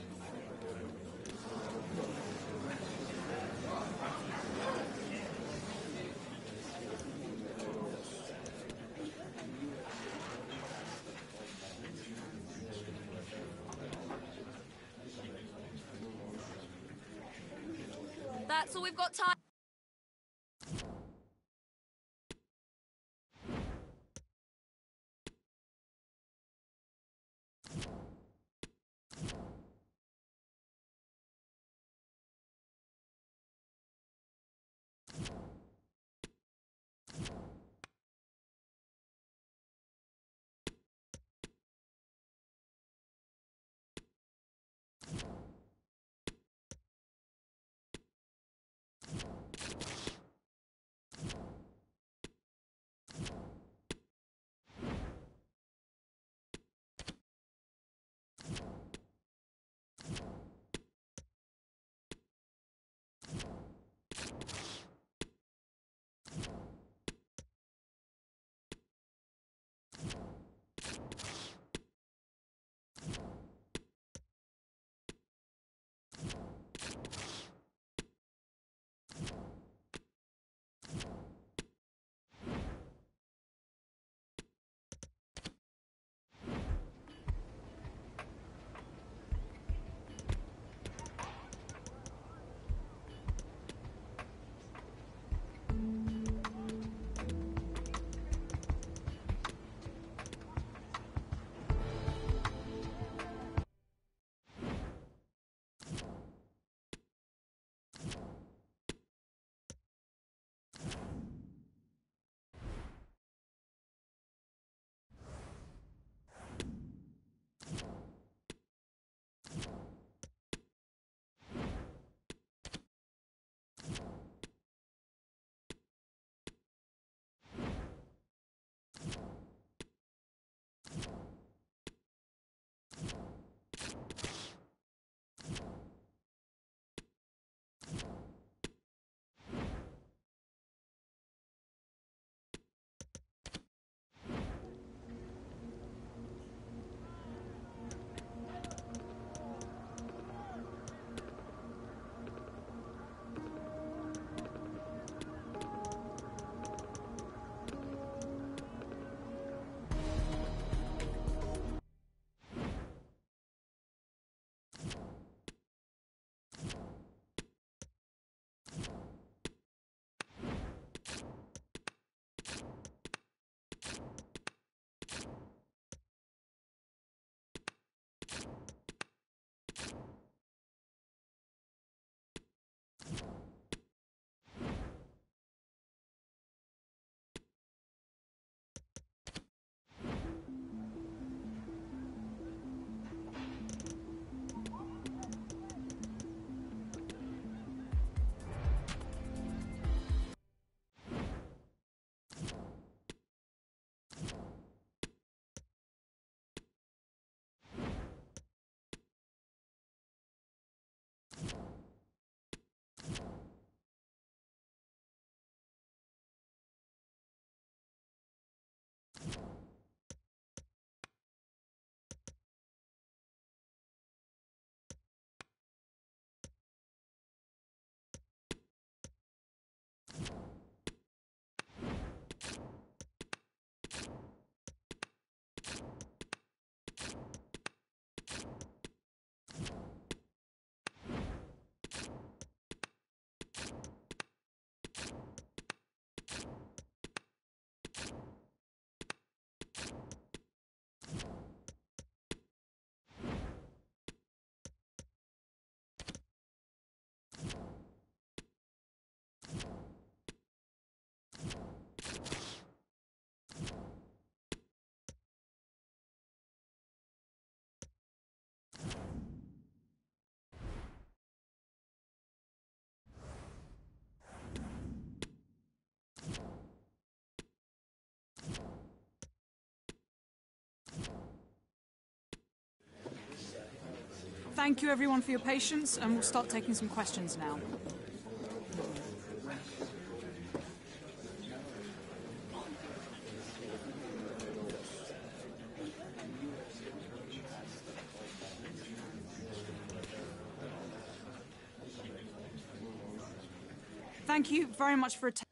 Thank you everyone for your patience and we'll start taking some questions now. Thank you very much for attending.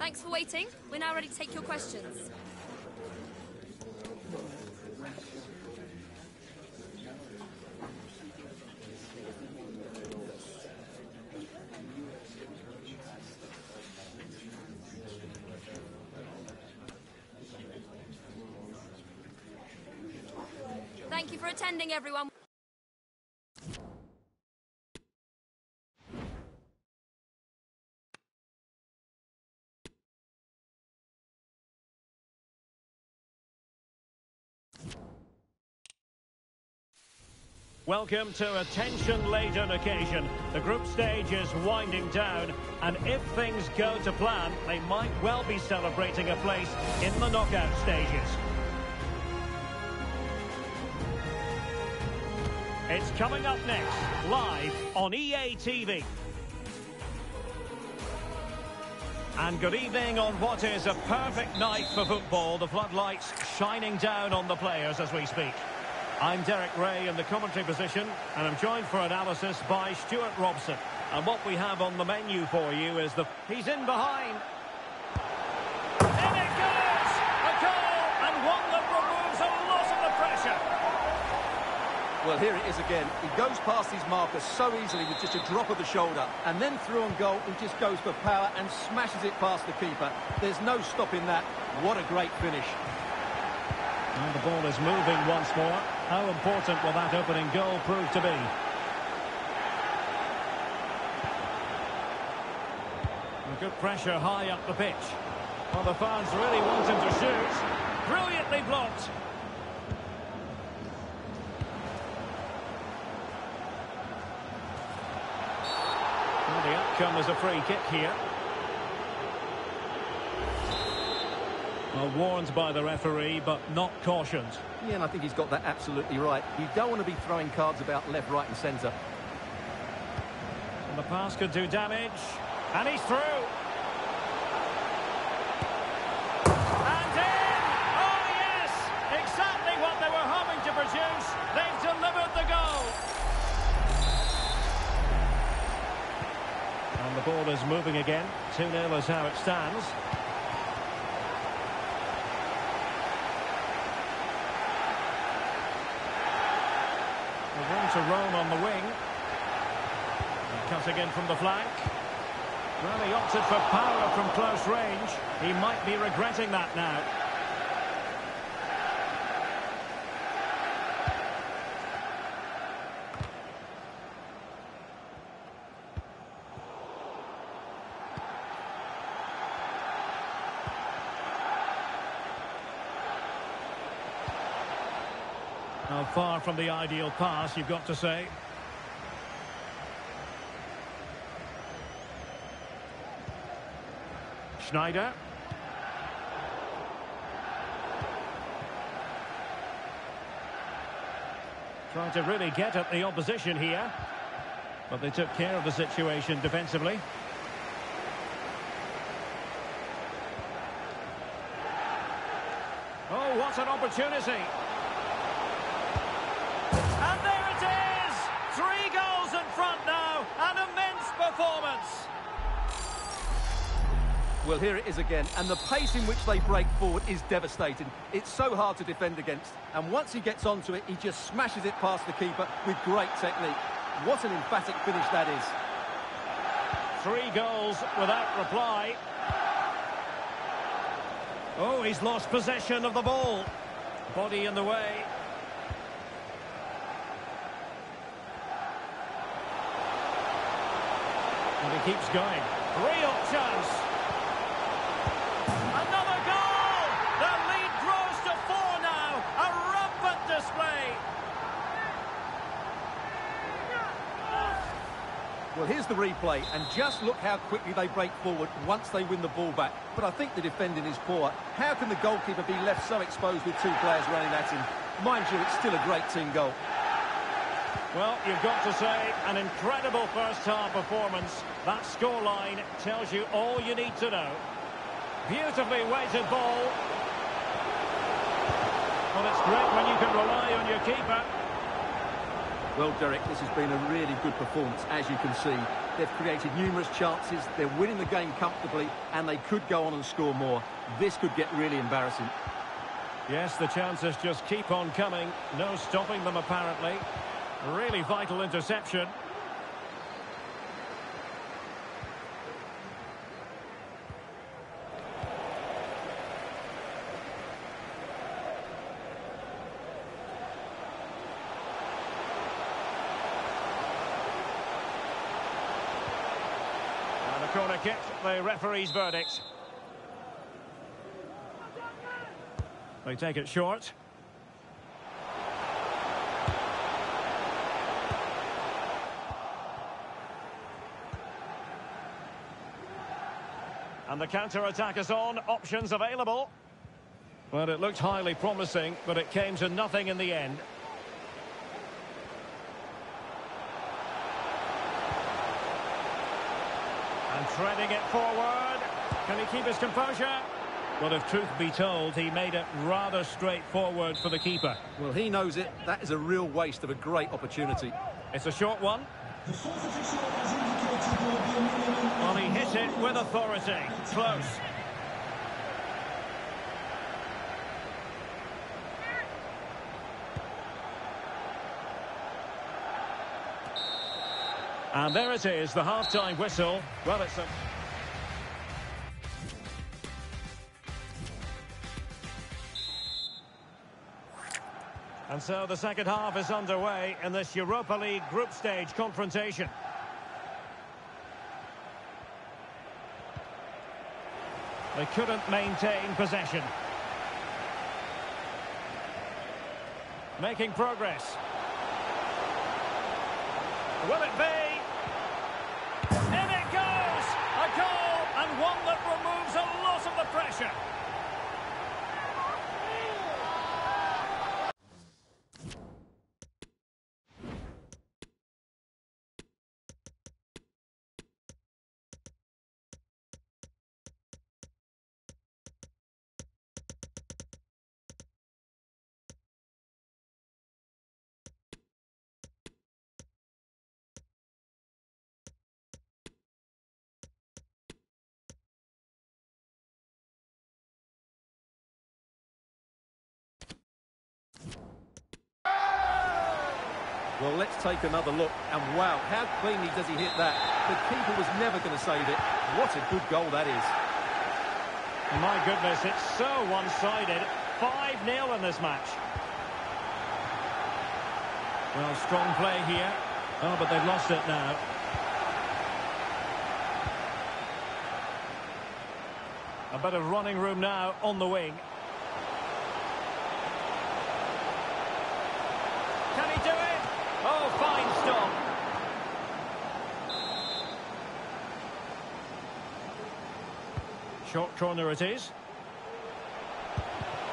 Thanks for waiting. We're now ready to take your questions. Thank you for attending, everyone. Welcome to a tension-laden occasion. The group stage is winding down, and if things go to plan, they might well be celebrating a place in the knockout stages. It's coming up next, live on EA TV. And good evening on what is a perfect night for football. The floodlights shining down on the players as we speak. I'm Derek Rae in the commentary position, and I'm joined for analysis by Stewart Robson. And what we have on the menu for you is the... He's in behind. In it goes! A goal, and one that removes a lot of the pressure. Well, here it is again. He goes past his marker so easily with just a drop of the shoulder. And then through on goal, he just goes for power and smashes it past the keeper. There's no stopping that. What a great finish. And the ball is moving once more. How important will that opening goal prove to be? Good pressure high up the pitch. Well, the fans really want him to shoot. Brilliantly blocked. Well, the outcome is a free kick here. Well, warned by the referee, but not cautioned. Yeah, and I think he's got that absolutely right. You don't want to be throwing cards about left, right and centre. And the pass could do damage. And he's through. And in! Oh, yes! Exactly what they were hoping to produce. They've delivered the goal. And the ball is moving again. 2-0 is how it stands. To roam on the wing. And cutting in from the flank. Well, he opted for power from close range. He might be regretting that now. Now, from the ideal pass, you've got to say. Schneider. Trying to really get at the opposition here. But they took care of the situation defensively. Oh, what an opportunity. Performance. Well, here it is again, and the pace in which they break forward is devastating. It's so hard to defend against, and once he gets onto it, he just smashes it past the keeper with great technique. What an emphatic finish that is. Three goals without reply. Oh, he's lost possession of the ball. Body in the way. He keeps going. Real chance. Another goal! The lead grows to four now. A rampant display. Well, here's the replay, and just look how quickly they break forward once they win the ball back. But I think the defending is poor. How can the goalkeeper be left so exposed with two players running at him? Mind you, it's still a great team goal. Well, you've got to say, an incredible first-half performance. That scoreline tells you all you need to know. Beautifully weighted ball. Well, it's great when you can rely on your keeper. Well, Derek, this has been a really good performance, as you can see. They've created numerous chances, they're winning the game comfortably, and they could go on and score more. This could get really embarrassing. Yes, the chances just keep on coming. No stopping them, apparently. Really vital interception. Corner kick, the referee's verdict. They take it short. And the counter-attack is on. Options available. Well, it looked highly promising, but it came to nothing in the end. And threading it forward. Can he keep his composure? Well, if truth be told, he made it rather straightforward for the keeper. Well, he knows it. That is a real waste of a great opportunity. It's a short one. With authority. Close. And there it is, the half-time whistle. Well, it's a... And so the second half is underway in this Europa League group stage confrontation. They couldn't maintain possession. Making progress. Will it be? In it goes! A goal and one that removes a lot of the pressure. Well, let's take another look. And wow, how cleanly does he hit that? The keeper was never going to save it. What a good goal that is. My goodness, it's so one-sided. 5-0 in this match. Well, strong play here. Oh, but they've lost it now. A bit of running room now on the wing. Can he do it? Oh, fine stop. Short corner it is.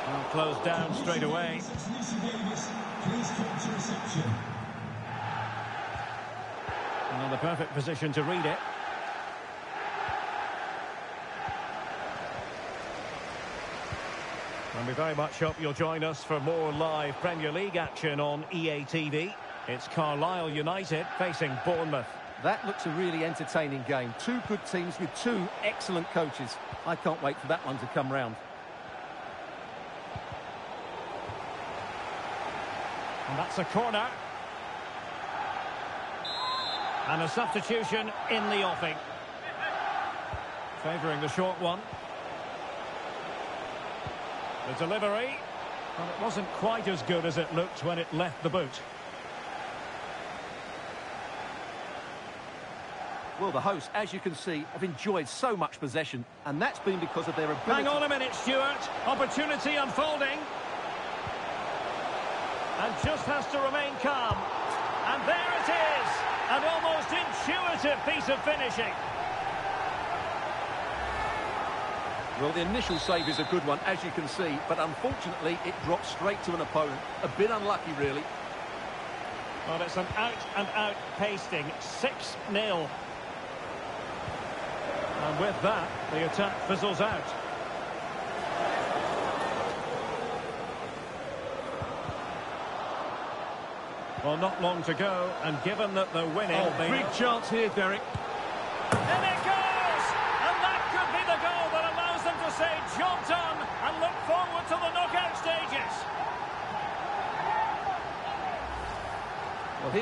Well, closed down straight away. Another perfect position to read it. And we very much hope you'll join us for more live Premier League action on EA TV. It's Carlisle United facing Bournemouth. That looks a really entertaining game. Two good teams with two excellent coaches. I can't wait for that one to come round. And that's a corner. And a substitution in the offing. Favouring the short one. The delivery. Well, it wasn't quite as good as it looked when it left the boot. Well, the hosts, as you can see, have enjoyed so much possession, and that's been because of their ability... Hang on a minute, Stewart. Opportunity unfolding. And just has to remain calm. And there it is. An almost intuitive piece of finishing. Well, the initial save is a good one, as you can see, but unfortunately it dropped straight to an opponent. A bit unlucky, really. Well, it's an out-and-out pasting. 6-0. And with that, the attack fizzles out. Well, not long to go, and given that they're winning... Oh, big chance here, Derek.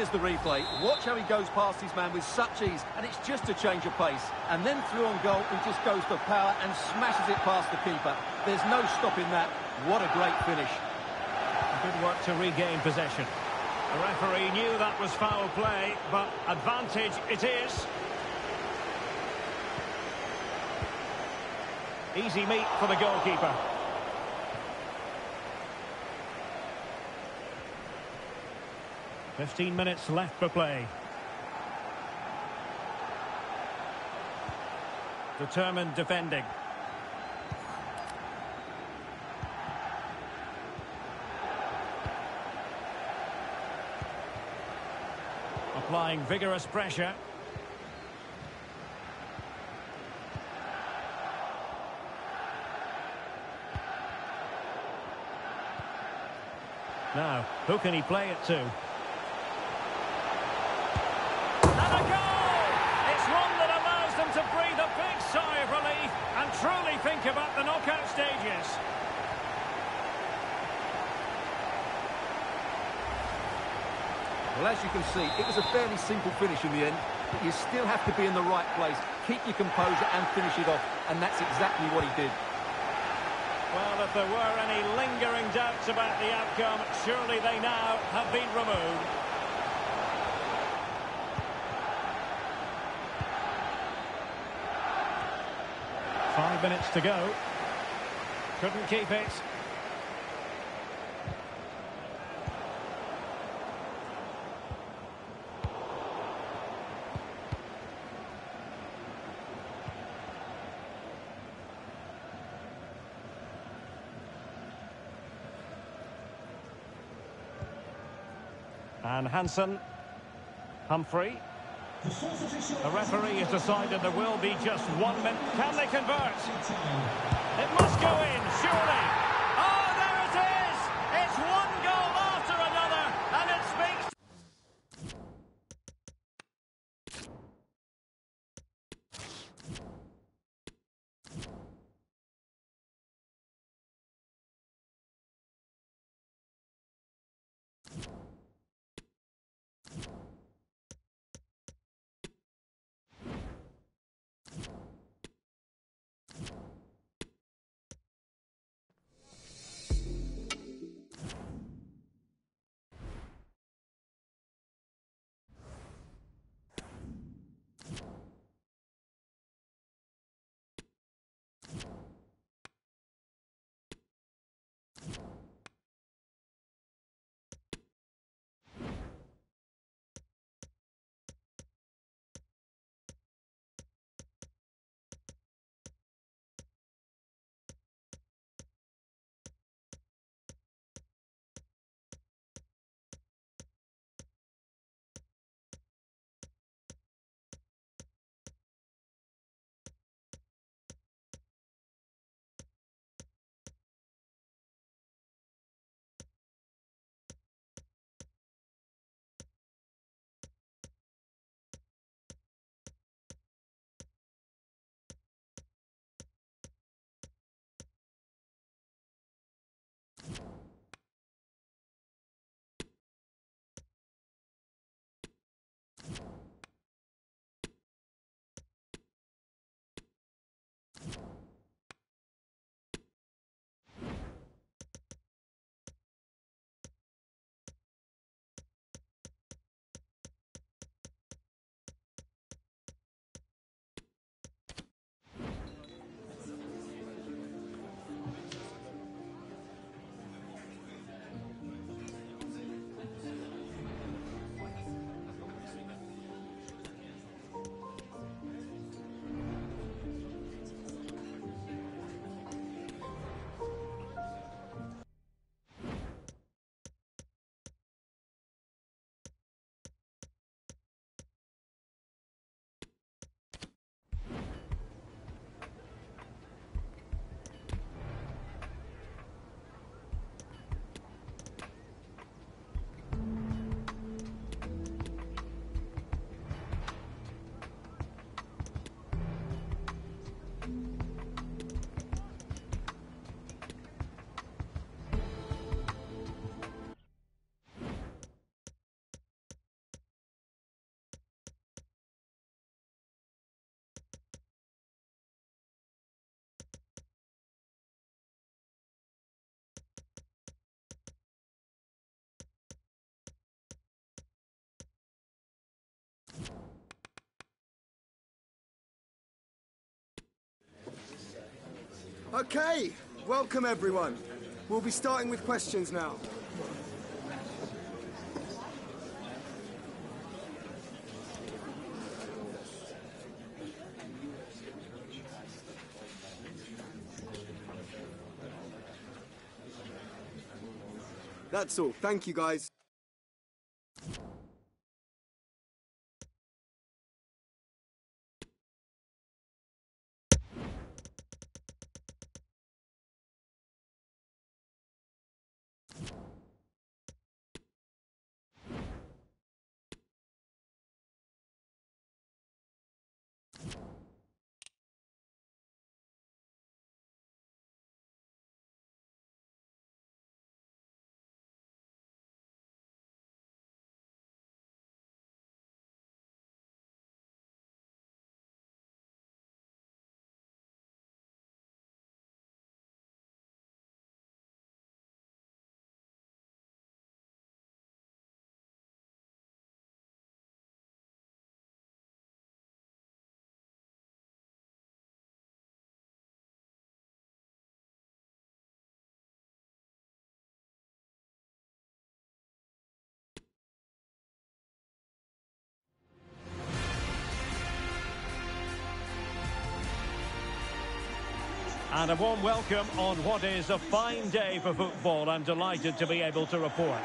Here's the replay. Watch how he goes past his man with such ease, and it's just a change of pace. And then through on goal, he just goes for power and smashes it past the keeper. There's no stopping that. What a great finish. Good work to regain possession. The referee knew that was foul play, but advantage it is. Easy meet for the goalkeeper. Fifteen minutes left for play. Determined defending. Applying vigorous pressure. Now, who can he play it to? And a goal! It's one that allows them to breathe a big sigh of relief and truly think about the knockout stages. Well, as you can see, it was a fairly simple finish in the end, but you still have to be in the right place, keep your composure and finish it off, and that's exactly what he did. Well, if there were any lingering doubts about the outcome, surely they now have been removed. Five minutes to go. Couldn't keep it. And Hansen, Humphrey. The referee has decided there will be just one minute. Can they convert? It must go in, surely. Okay, welcome everyone. We'll be starting with questions now. That's all. Thank you, guys. And a warm welcome on what is a fine day for football. I'm delighted to be able to report.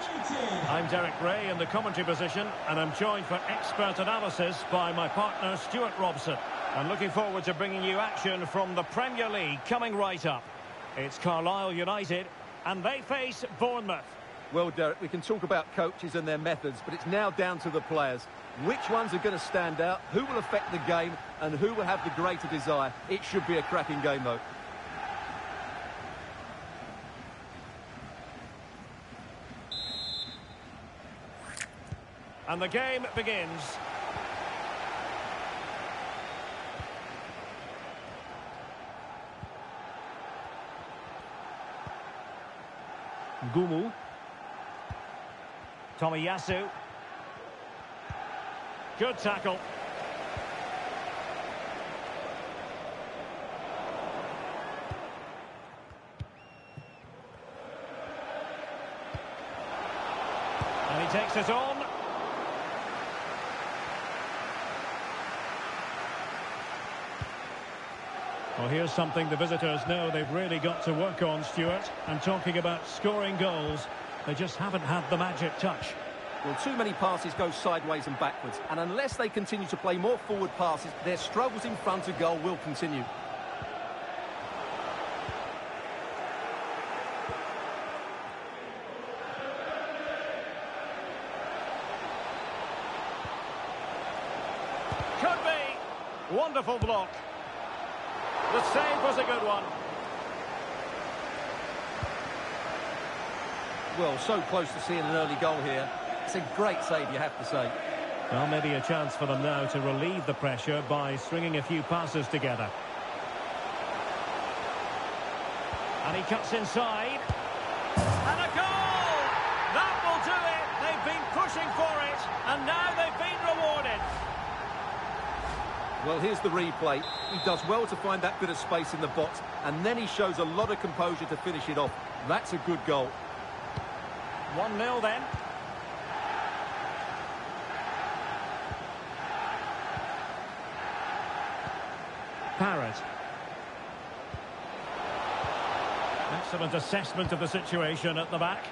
I'm Derek Rae in the commentary position, and I'm joined for expert analysis by my partner Stewart Robson. I'm looking forward to bringing you action from the Premier League coming right up. It's Carlisle United, and they face Bournemouth. Well, Derek, we can talk about coaches and their methods, but it's now down to the players. Which ones are going to stand out, who will affect the game, and who will have the greater desire. It should be a cracking game, though. And the game begins. Gumu. Tomiyasu. Good tackle. And he takes it on. Well, here's something the visitors know they've really got to work on, Stewart. And talking about scoring goals, they just haven't had the magic touch. Well, too many passes go sideways and backwards, and unless they continue to play more forward passes, their struggles in front of goal will continue. Could be. Wonderful block. The save was a good one. Well, so close to seeing an early goal here. It's a great save, you have to say. Well, maybe a chance for them now to relieve the pressure by stringing a few passes together. And he cuts inside. And a goal! That will do it! They've been pushing for it, and now they've been rewarded. Well, here's the replay. He does well to find that bit of space in the box, and then he shows a lot of composure to finish it off. That's a good goal. 1-0 then. Parrott. Excellent assessment of the situation at the back.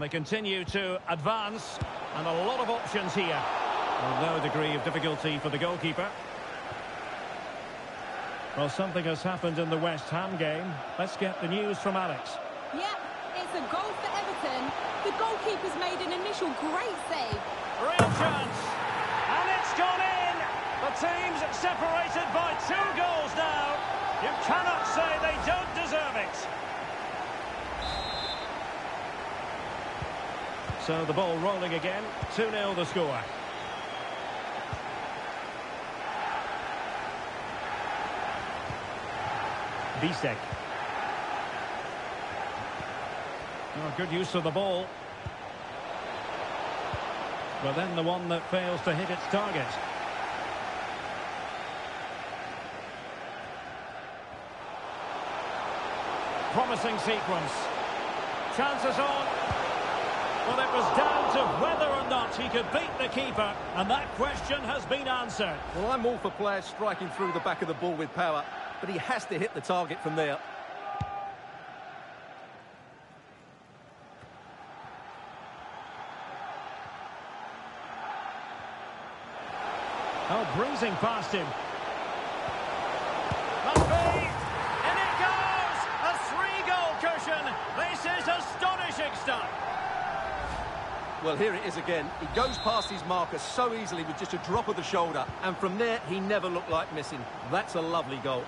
And they continue to advance, and a lot of options here. With no degree of difficulty for the goalkeeper. Well, something has happened in the West Ham game. Let's get the news from Alex. Yep, it's a goal for Everton. The goalkeeper's made an initial great save. Real chance. And it's gone in. The team's separated by two goals now. You cannot say they don't deserve it. So the ball rolling again. 2-0 the score. Bisek. Oh, good use of the ball. But then the one that fails to hit its target. Promising sequence. Chances on. Well, it was down to whether or not he could beat the keeper, and that question has been answered. Well, I'm all for players striking through the back of the ball with power, but he has to hit the target from there. Oh, breezing past him. Must be. And it goes! A three-goal cushion. This is astonishing stuff. Well, here it is again. He goes past his marker so easily with just a drop of the shoulder, and from there, he never looked like missing. That's a lovely goal.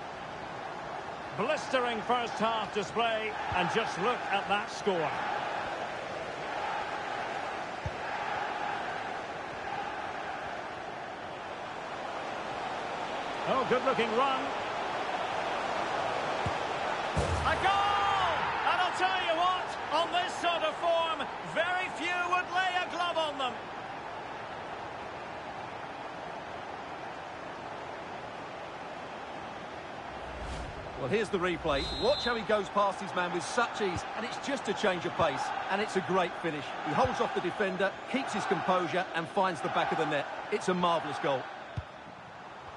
Blistering first half display, and just look at that score. Oh, good-looking run. A goal! And I'll tell you what, on this sort of form, very few would lay a glove on them. Well, here's the replay. Watch how he goes past his man with such ease, and it's just a change of pace, and it's a great finish. He holds off the defender, keeps his composure, and finds the back of the net. It's a marvellous goal.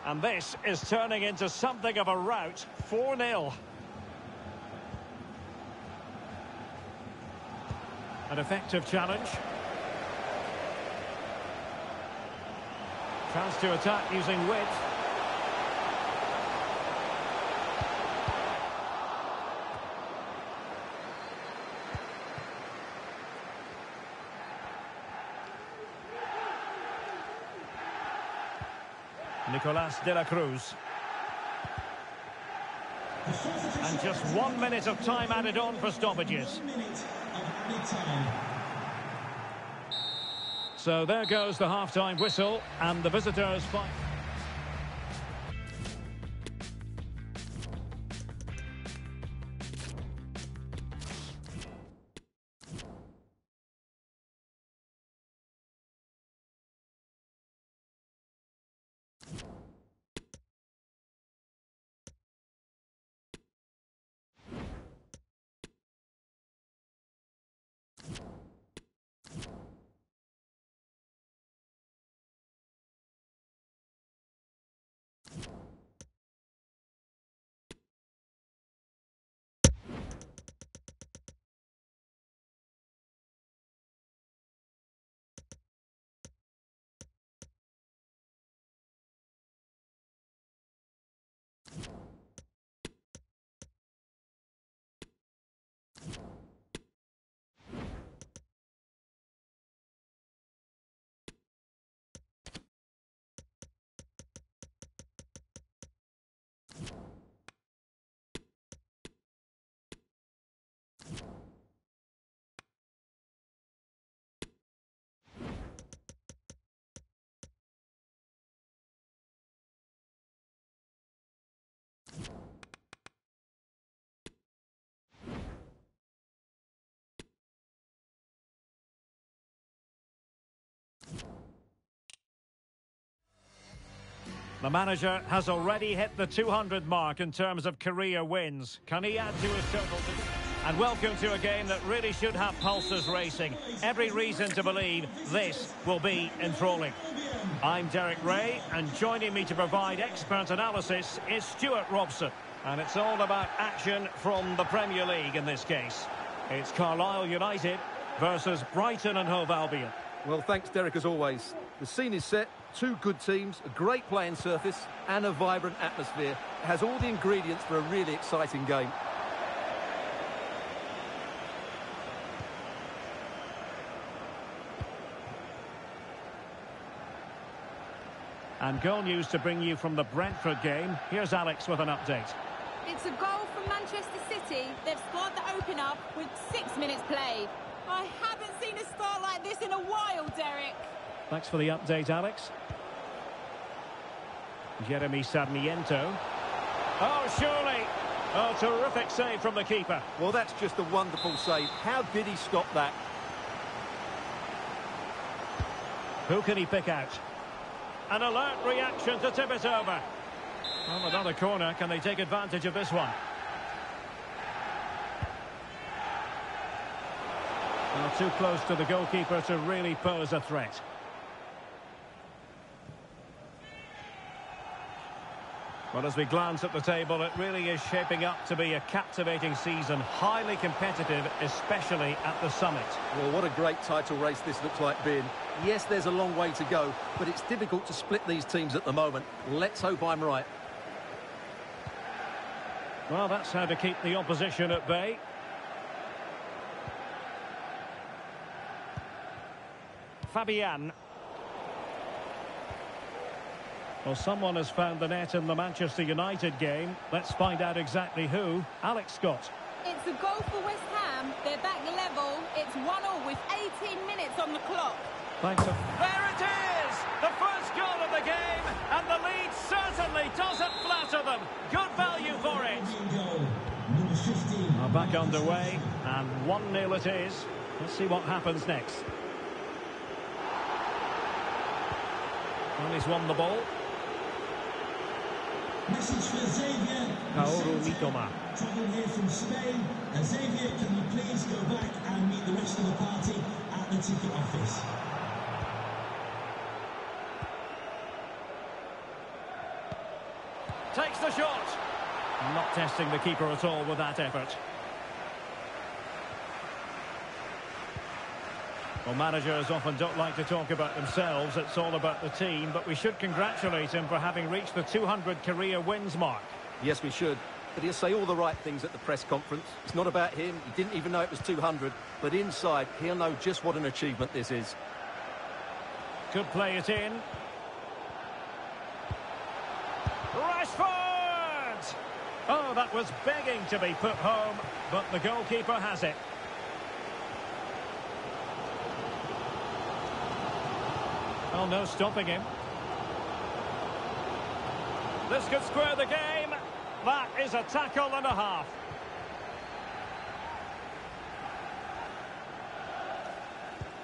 And this is turning into something of a rout. 4-0. An effective challenge. Chance to attack using width. Nicolas de la Cruz. And just one minute of time added on for stoppages. So there goes the half-time whistle, and the visitors fight. The manager has already hit the 200 mark in terms of career wins. Can he add to his total? And welcome to a game that really should have pulses racing. Every reason to believe this will be enthralling. I'm Derek Rae, and joining me to provide expert analysis is Stewart Robson. And it's all about action from the Premier League in this case. It's Carlisle United versus Brighton and Hove Albion. Well, thanks, Derek, as always. The scene is set, two good teams, a great playing surface, and a vibrant atmosphere. It has all the ingredients for a really exciting game. And goal news to bring you from the Brentford game. Here's Alex with an update. It's a goal from Manchester City. They've scored the opener with six minutes played. I haven't seen a start like this in a while, Derek. Thanks for the update, Alex. Jeremy Sarmiento. Oh, surely. Oh, terrific save from the keeper. Well, that's just a wonderful save. How did he stop that? Who can he pick out? An alert reaction to tip it over. Well, another corner. Can they take advantage of this one? Well, too close to the goalkeeper to really pose a threat. Well, as we glance at the table, it really is shaping up to be a captivating season, highly competitive, especially at the summit. Well, what a great title race this looks like being. Yes, there's a long way to go, but it's difficult to split these teams at the moment. Let's hope I'm right. Well, that's how to keep the opposition at bay. Fabian. Well, someone has found the net in the Manchester United game. Let's find out exactly who. Alex Scott. It's a goal for West Ham. They're back level. It's 1-0 with 18 minutes on the clock. Thanks. There it is! The first goal of the game, and the lead certainly doesn't flatter them. Good value for it. Are back underway, and 1-0 it is. Let's see what happens next. And he's won the ball. Message for Xavier. Kaoru Mitoma. Travelling here from Spain. Uh, Xavier, can you please go back and meet the rest of the party at the ticket office? Takes the shot. Not testing the keeper at all with that effort. Well, managers often don't like to talk about themselves. It's all about the team. But we should congratulate him for having reached the 200 career wins mark. Yes, we should. But he'll say all the right things at the press conference. It's not about him. He didn't even know it was 200. But inside, he'll know just what an achievement this is. Could play it in. Rashford! Oh, that was begging to be put home, but the goalkeeper has it. Oh, no stopping him. This could square the game. That is a tackle and a half.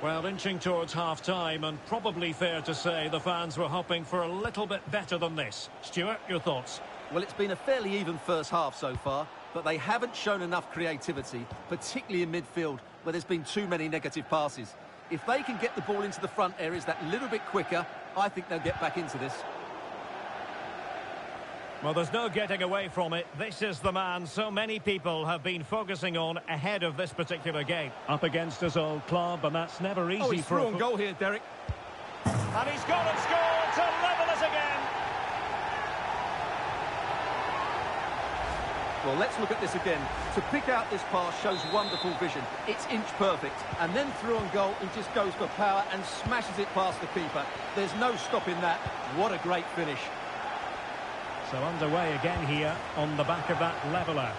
Well, inching towards half-time, and probably fair to say the fans were hoping for a little bit better than this. Stewart, your thoughts? Well, it's been a fairly even first half so far, but they haven't shown enough creativity, particularly in midfield, where there's been too many negative passes. If they can get the ball into the front areas that little bit quicker, I think they'll get back into this. Well, there's no getting away from it. This is the man so many people have been focusing on ahead of this particular game. Up against his old club, and that's never oh, easy oh, he's for through a... goal here, Derek. And he's gone and scored to level us again. Well, let's look at this again. To pick out this pass shows wonderful vision. It's inch perfect. And then through on goal, he just goes for power and smashes it past the keeper. There's no stopping that. What a great finish. So underway again here on the back of that leveller.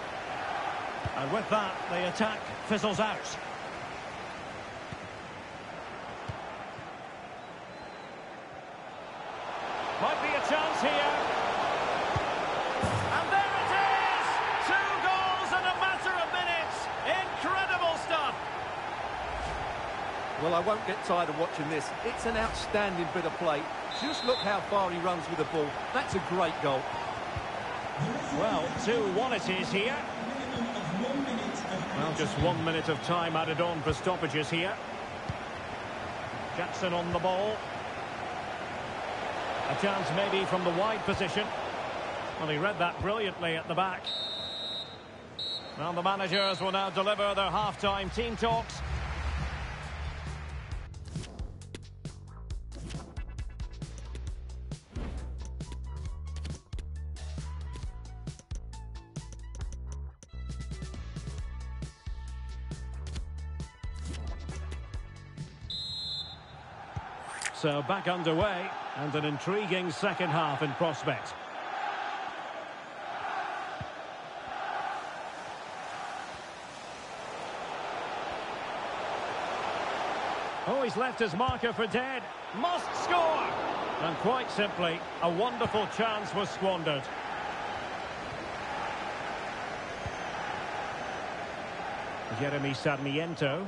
And with that, the attack fizzles out. Might be a chance here. Well, I won't get tired of watching this. It's an outstanding bit of play. Just look how far he runs with the ball. That's a great goal. Well, 2-1 it is here. Well, just one minute of time added on for stoppages here. Jackson on the ball. A chance maybe from the wide position. Well, he read that brilliantly at the back. Well, the managers will now deliver their half-time team talks. So back underway and an intriguing second half in prospect. Oh, he's left his marker for dead. Must score! And quite simply, a wonderful chance was squandered. Jeremy Sarmiento.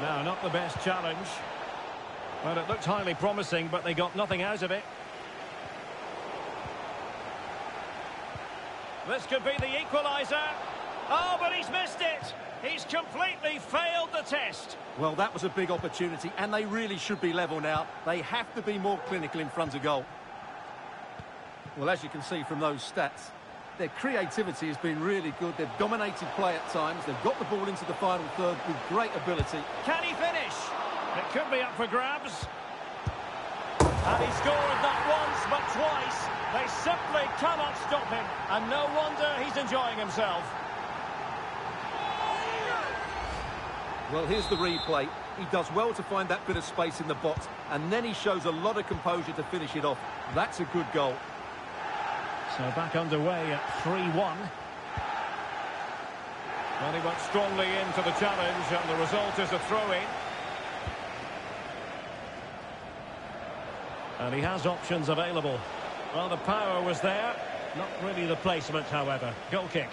No, not the best challenge. Well, it looked highly promising, but they got nothing out of it. This could be the equaliser. Oh, but he's missed it. He's completely failed the test. Well, that was a big opportunity, and they really should be level now. They have to be more clinical in front of goal. Well, as you can see from those stats, their creativity has been really good. They've dominated play at times. They've got the ball into the final third with great ability. Can he finish? It could be up for grabs. And he scored not once, but twice. They simply cannot stop him. And no wonder he's enjoying himself. Well, here's the replay. He does well to find that bit of space in the box, and then he shows a lot of composure to finish it off. That's a good goal. So back underway at 3-1. Well, he went strongly into the challenge, and the result is a throw-in. And he has options available. Well, the power was there. Not really the placement, however. Goal kick.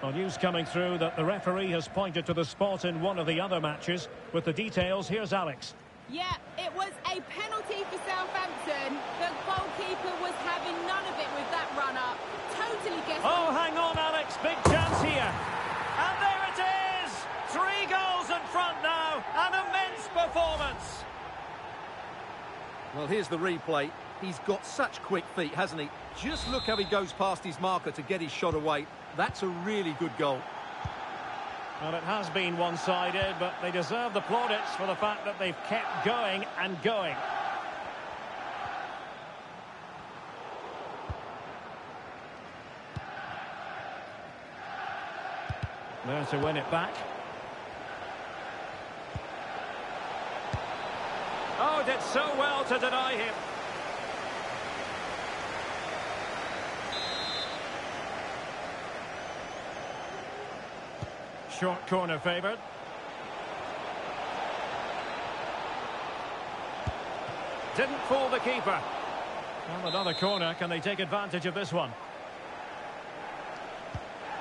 Well, news coming through that the referee has pointed to the spot in one of the other matches. With the details, here's Alex. Yeah, it was a penalty for Southampton. The goalkeeper was having none of it with that run-up. Totally guessed. Oh, hang on, Alex. Big chance here. And there it is! Three goals in front now. An immense performance. Well, here's the replay. He's got such quick feet, hasn't he? Just look how he goes past his marker to get his shot away. That's a really good goal. Well, it has been one-sided, but they deserve the plaudits for the fact that they've kept going and going. There to win it back. Oh, did so well to deny him. Short corner favoured. Didn't fool the keeper. Well, another corner. Can they take advantage of this one?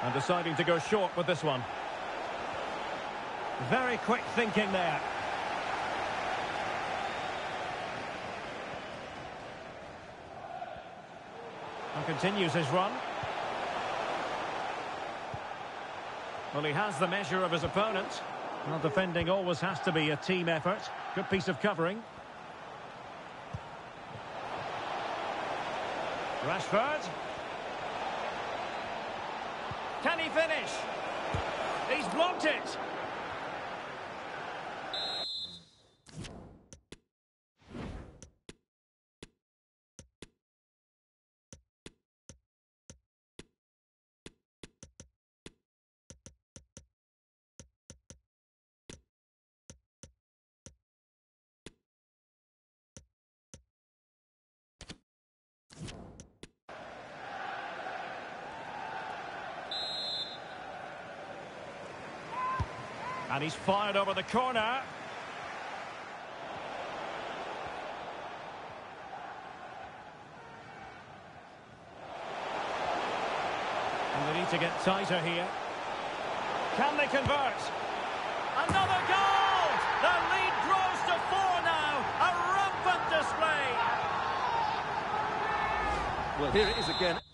And deciding to go short with this one. Very quick thinking there. And continues his run. Well, he has the measure of his opponent. Well, defending always has to be a team effort. Good piece of covering. Rashford. Can he finish? He's blocked it. And he's fired over the corner. And they need to get tighter here. Can they convert? Another goal! The lead grows to four now. A rampant display. Well, here it is again.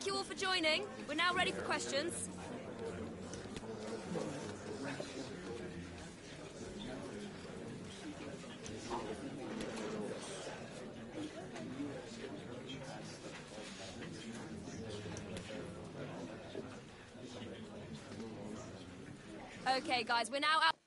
Thank you all for joining. We're now ready for questions. Okay, guys, we're now out.